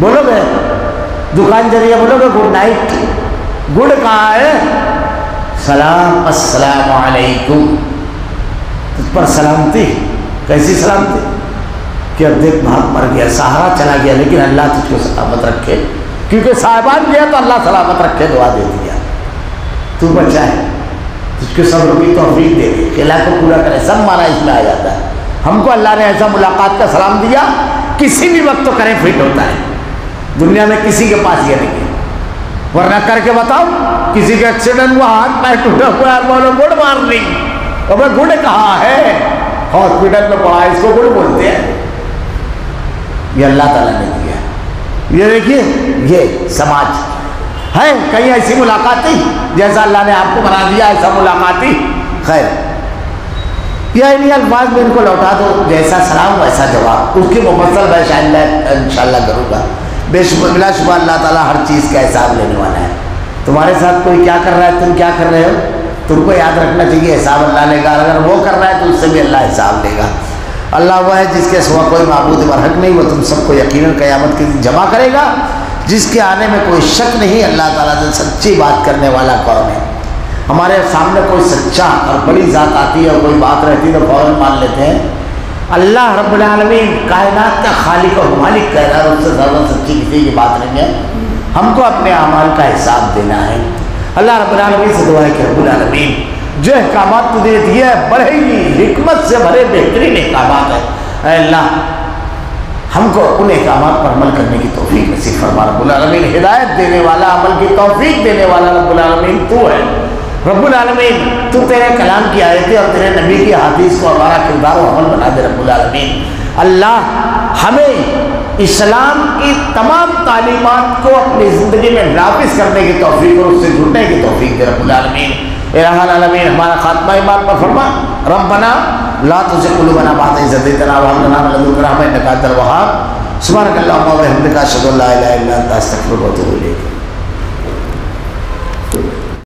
बोलोगे? दुकान ज़रिए बोलोगे गुड नाइट गुड कहाँ है? सलाम, अस्सलाम वालेकुम तुझ पर सलामती कैसी सलामती कि अब देख भाग मर गया, सहारा चला गया, लेकिन अल्लाह तुझको सलामत रखे। क्योंकि साहबान गया तो अल्लाह सलामत रखे, दुआ दे दिया। तू बचा है। तुझको सब की तोफीक दे दी खिला को पूरा करे। सब माना इसमें आ जाता है। हमको अल्लाह ने ऐसा मुलाकात का सलाम दिया। किसी भी वक्त तो करें, फिट होता है। दुनिया में किसी के पास ये नहीं है। वरना करके बताओ किसी का एक्सीडेंट हुआ हाथ पैर टूटा हुआ है बोलो गुड मॉर्निंग अब गुड़ कहाँ है हॉस्पिटल में पड़ा इसको गुड़ बोलते हैं ये अल्लाह ताला ने दिया ये देखिए ये समाज है कहीं ऐसी मुलाकात ही जैसा अल्लाह ने आपको बना दिया ऐसा मुलाकात ही खैर या इन्हीं अल्फाज में इनको लौटा दो जैसा सलाम वैसा जवाब उसकी मुफसल मैं शायद इंशाल्लाह करूँगा बेशुबा शुबा अल्लाह ताला हर चीज़ का हिसाब लेने वाला है। तुम्हारे साथ कोई क्या कर रहा है, तुम क्या कर रहे हो? तुमको याद रखना चाहिए, हिसाब अल्लाह लेगा। अगर वो कर रहा है तो उससे भी अल्लाह हिसाब लेगा। अल्लाह वह है जिसके सिवा कोई मबूद बरहक नहीं, वो तुम सबको यकीन क़यामत के दिन जमा करेगा। जिसके आने में कोई शक नहीं, अल्लाह ताला से सच्ची बात करने वाला कौन है? हमारे सामने कोई सच्चा और बड़ी ज़ात आती है और कोई बात रहती है तो फ़ौरन मान लेते हैं। अल्लाह रबालमीन कायनात का खालिक और मालिक कह रहा है उससे ज़्यादा सच्ची किसी की बात नहीं है। हमको अपने अमाल का हिसाब देना है। अल्लाह रबालमीन से दुआ है कि रबालमीन जो अहकाम तो दे दिए बड़े ही हिकमत से भरे बेहतरीन अहकाम है। अल्लाह, हमको उन अहकाम पर अमल करने की तोफ़ी नसीब फरमा। रबालमीन हिदायत देने वाला, अमल की तोफ़ी देने वाला रबालमीन तू है। रबालमीन तू तेरे कलाम की आयतें और तेरे नबी की हदीस को हमारा किरदार अमल बना दे रबालमीन अल्लाह हमें इस्लाम की तमाम तालीमत को अपनी ज़िंदगी में नाफिज करने की तोफ़ी और उससे जुड़ने की तोफ़ी दे रबालमीन आलमीन। हमारा खात्मा ईमान पर फरमा रबना ला तुझे कुलबना बात इज़्ज़त तना वहमना लदुकरा में नकादर वहाब। सुबहानक अल्लाहुम्मा व बिहम्दिका, अशहदु अल्ला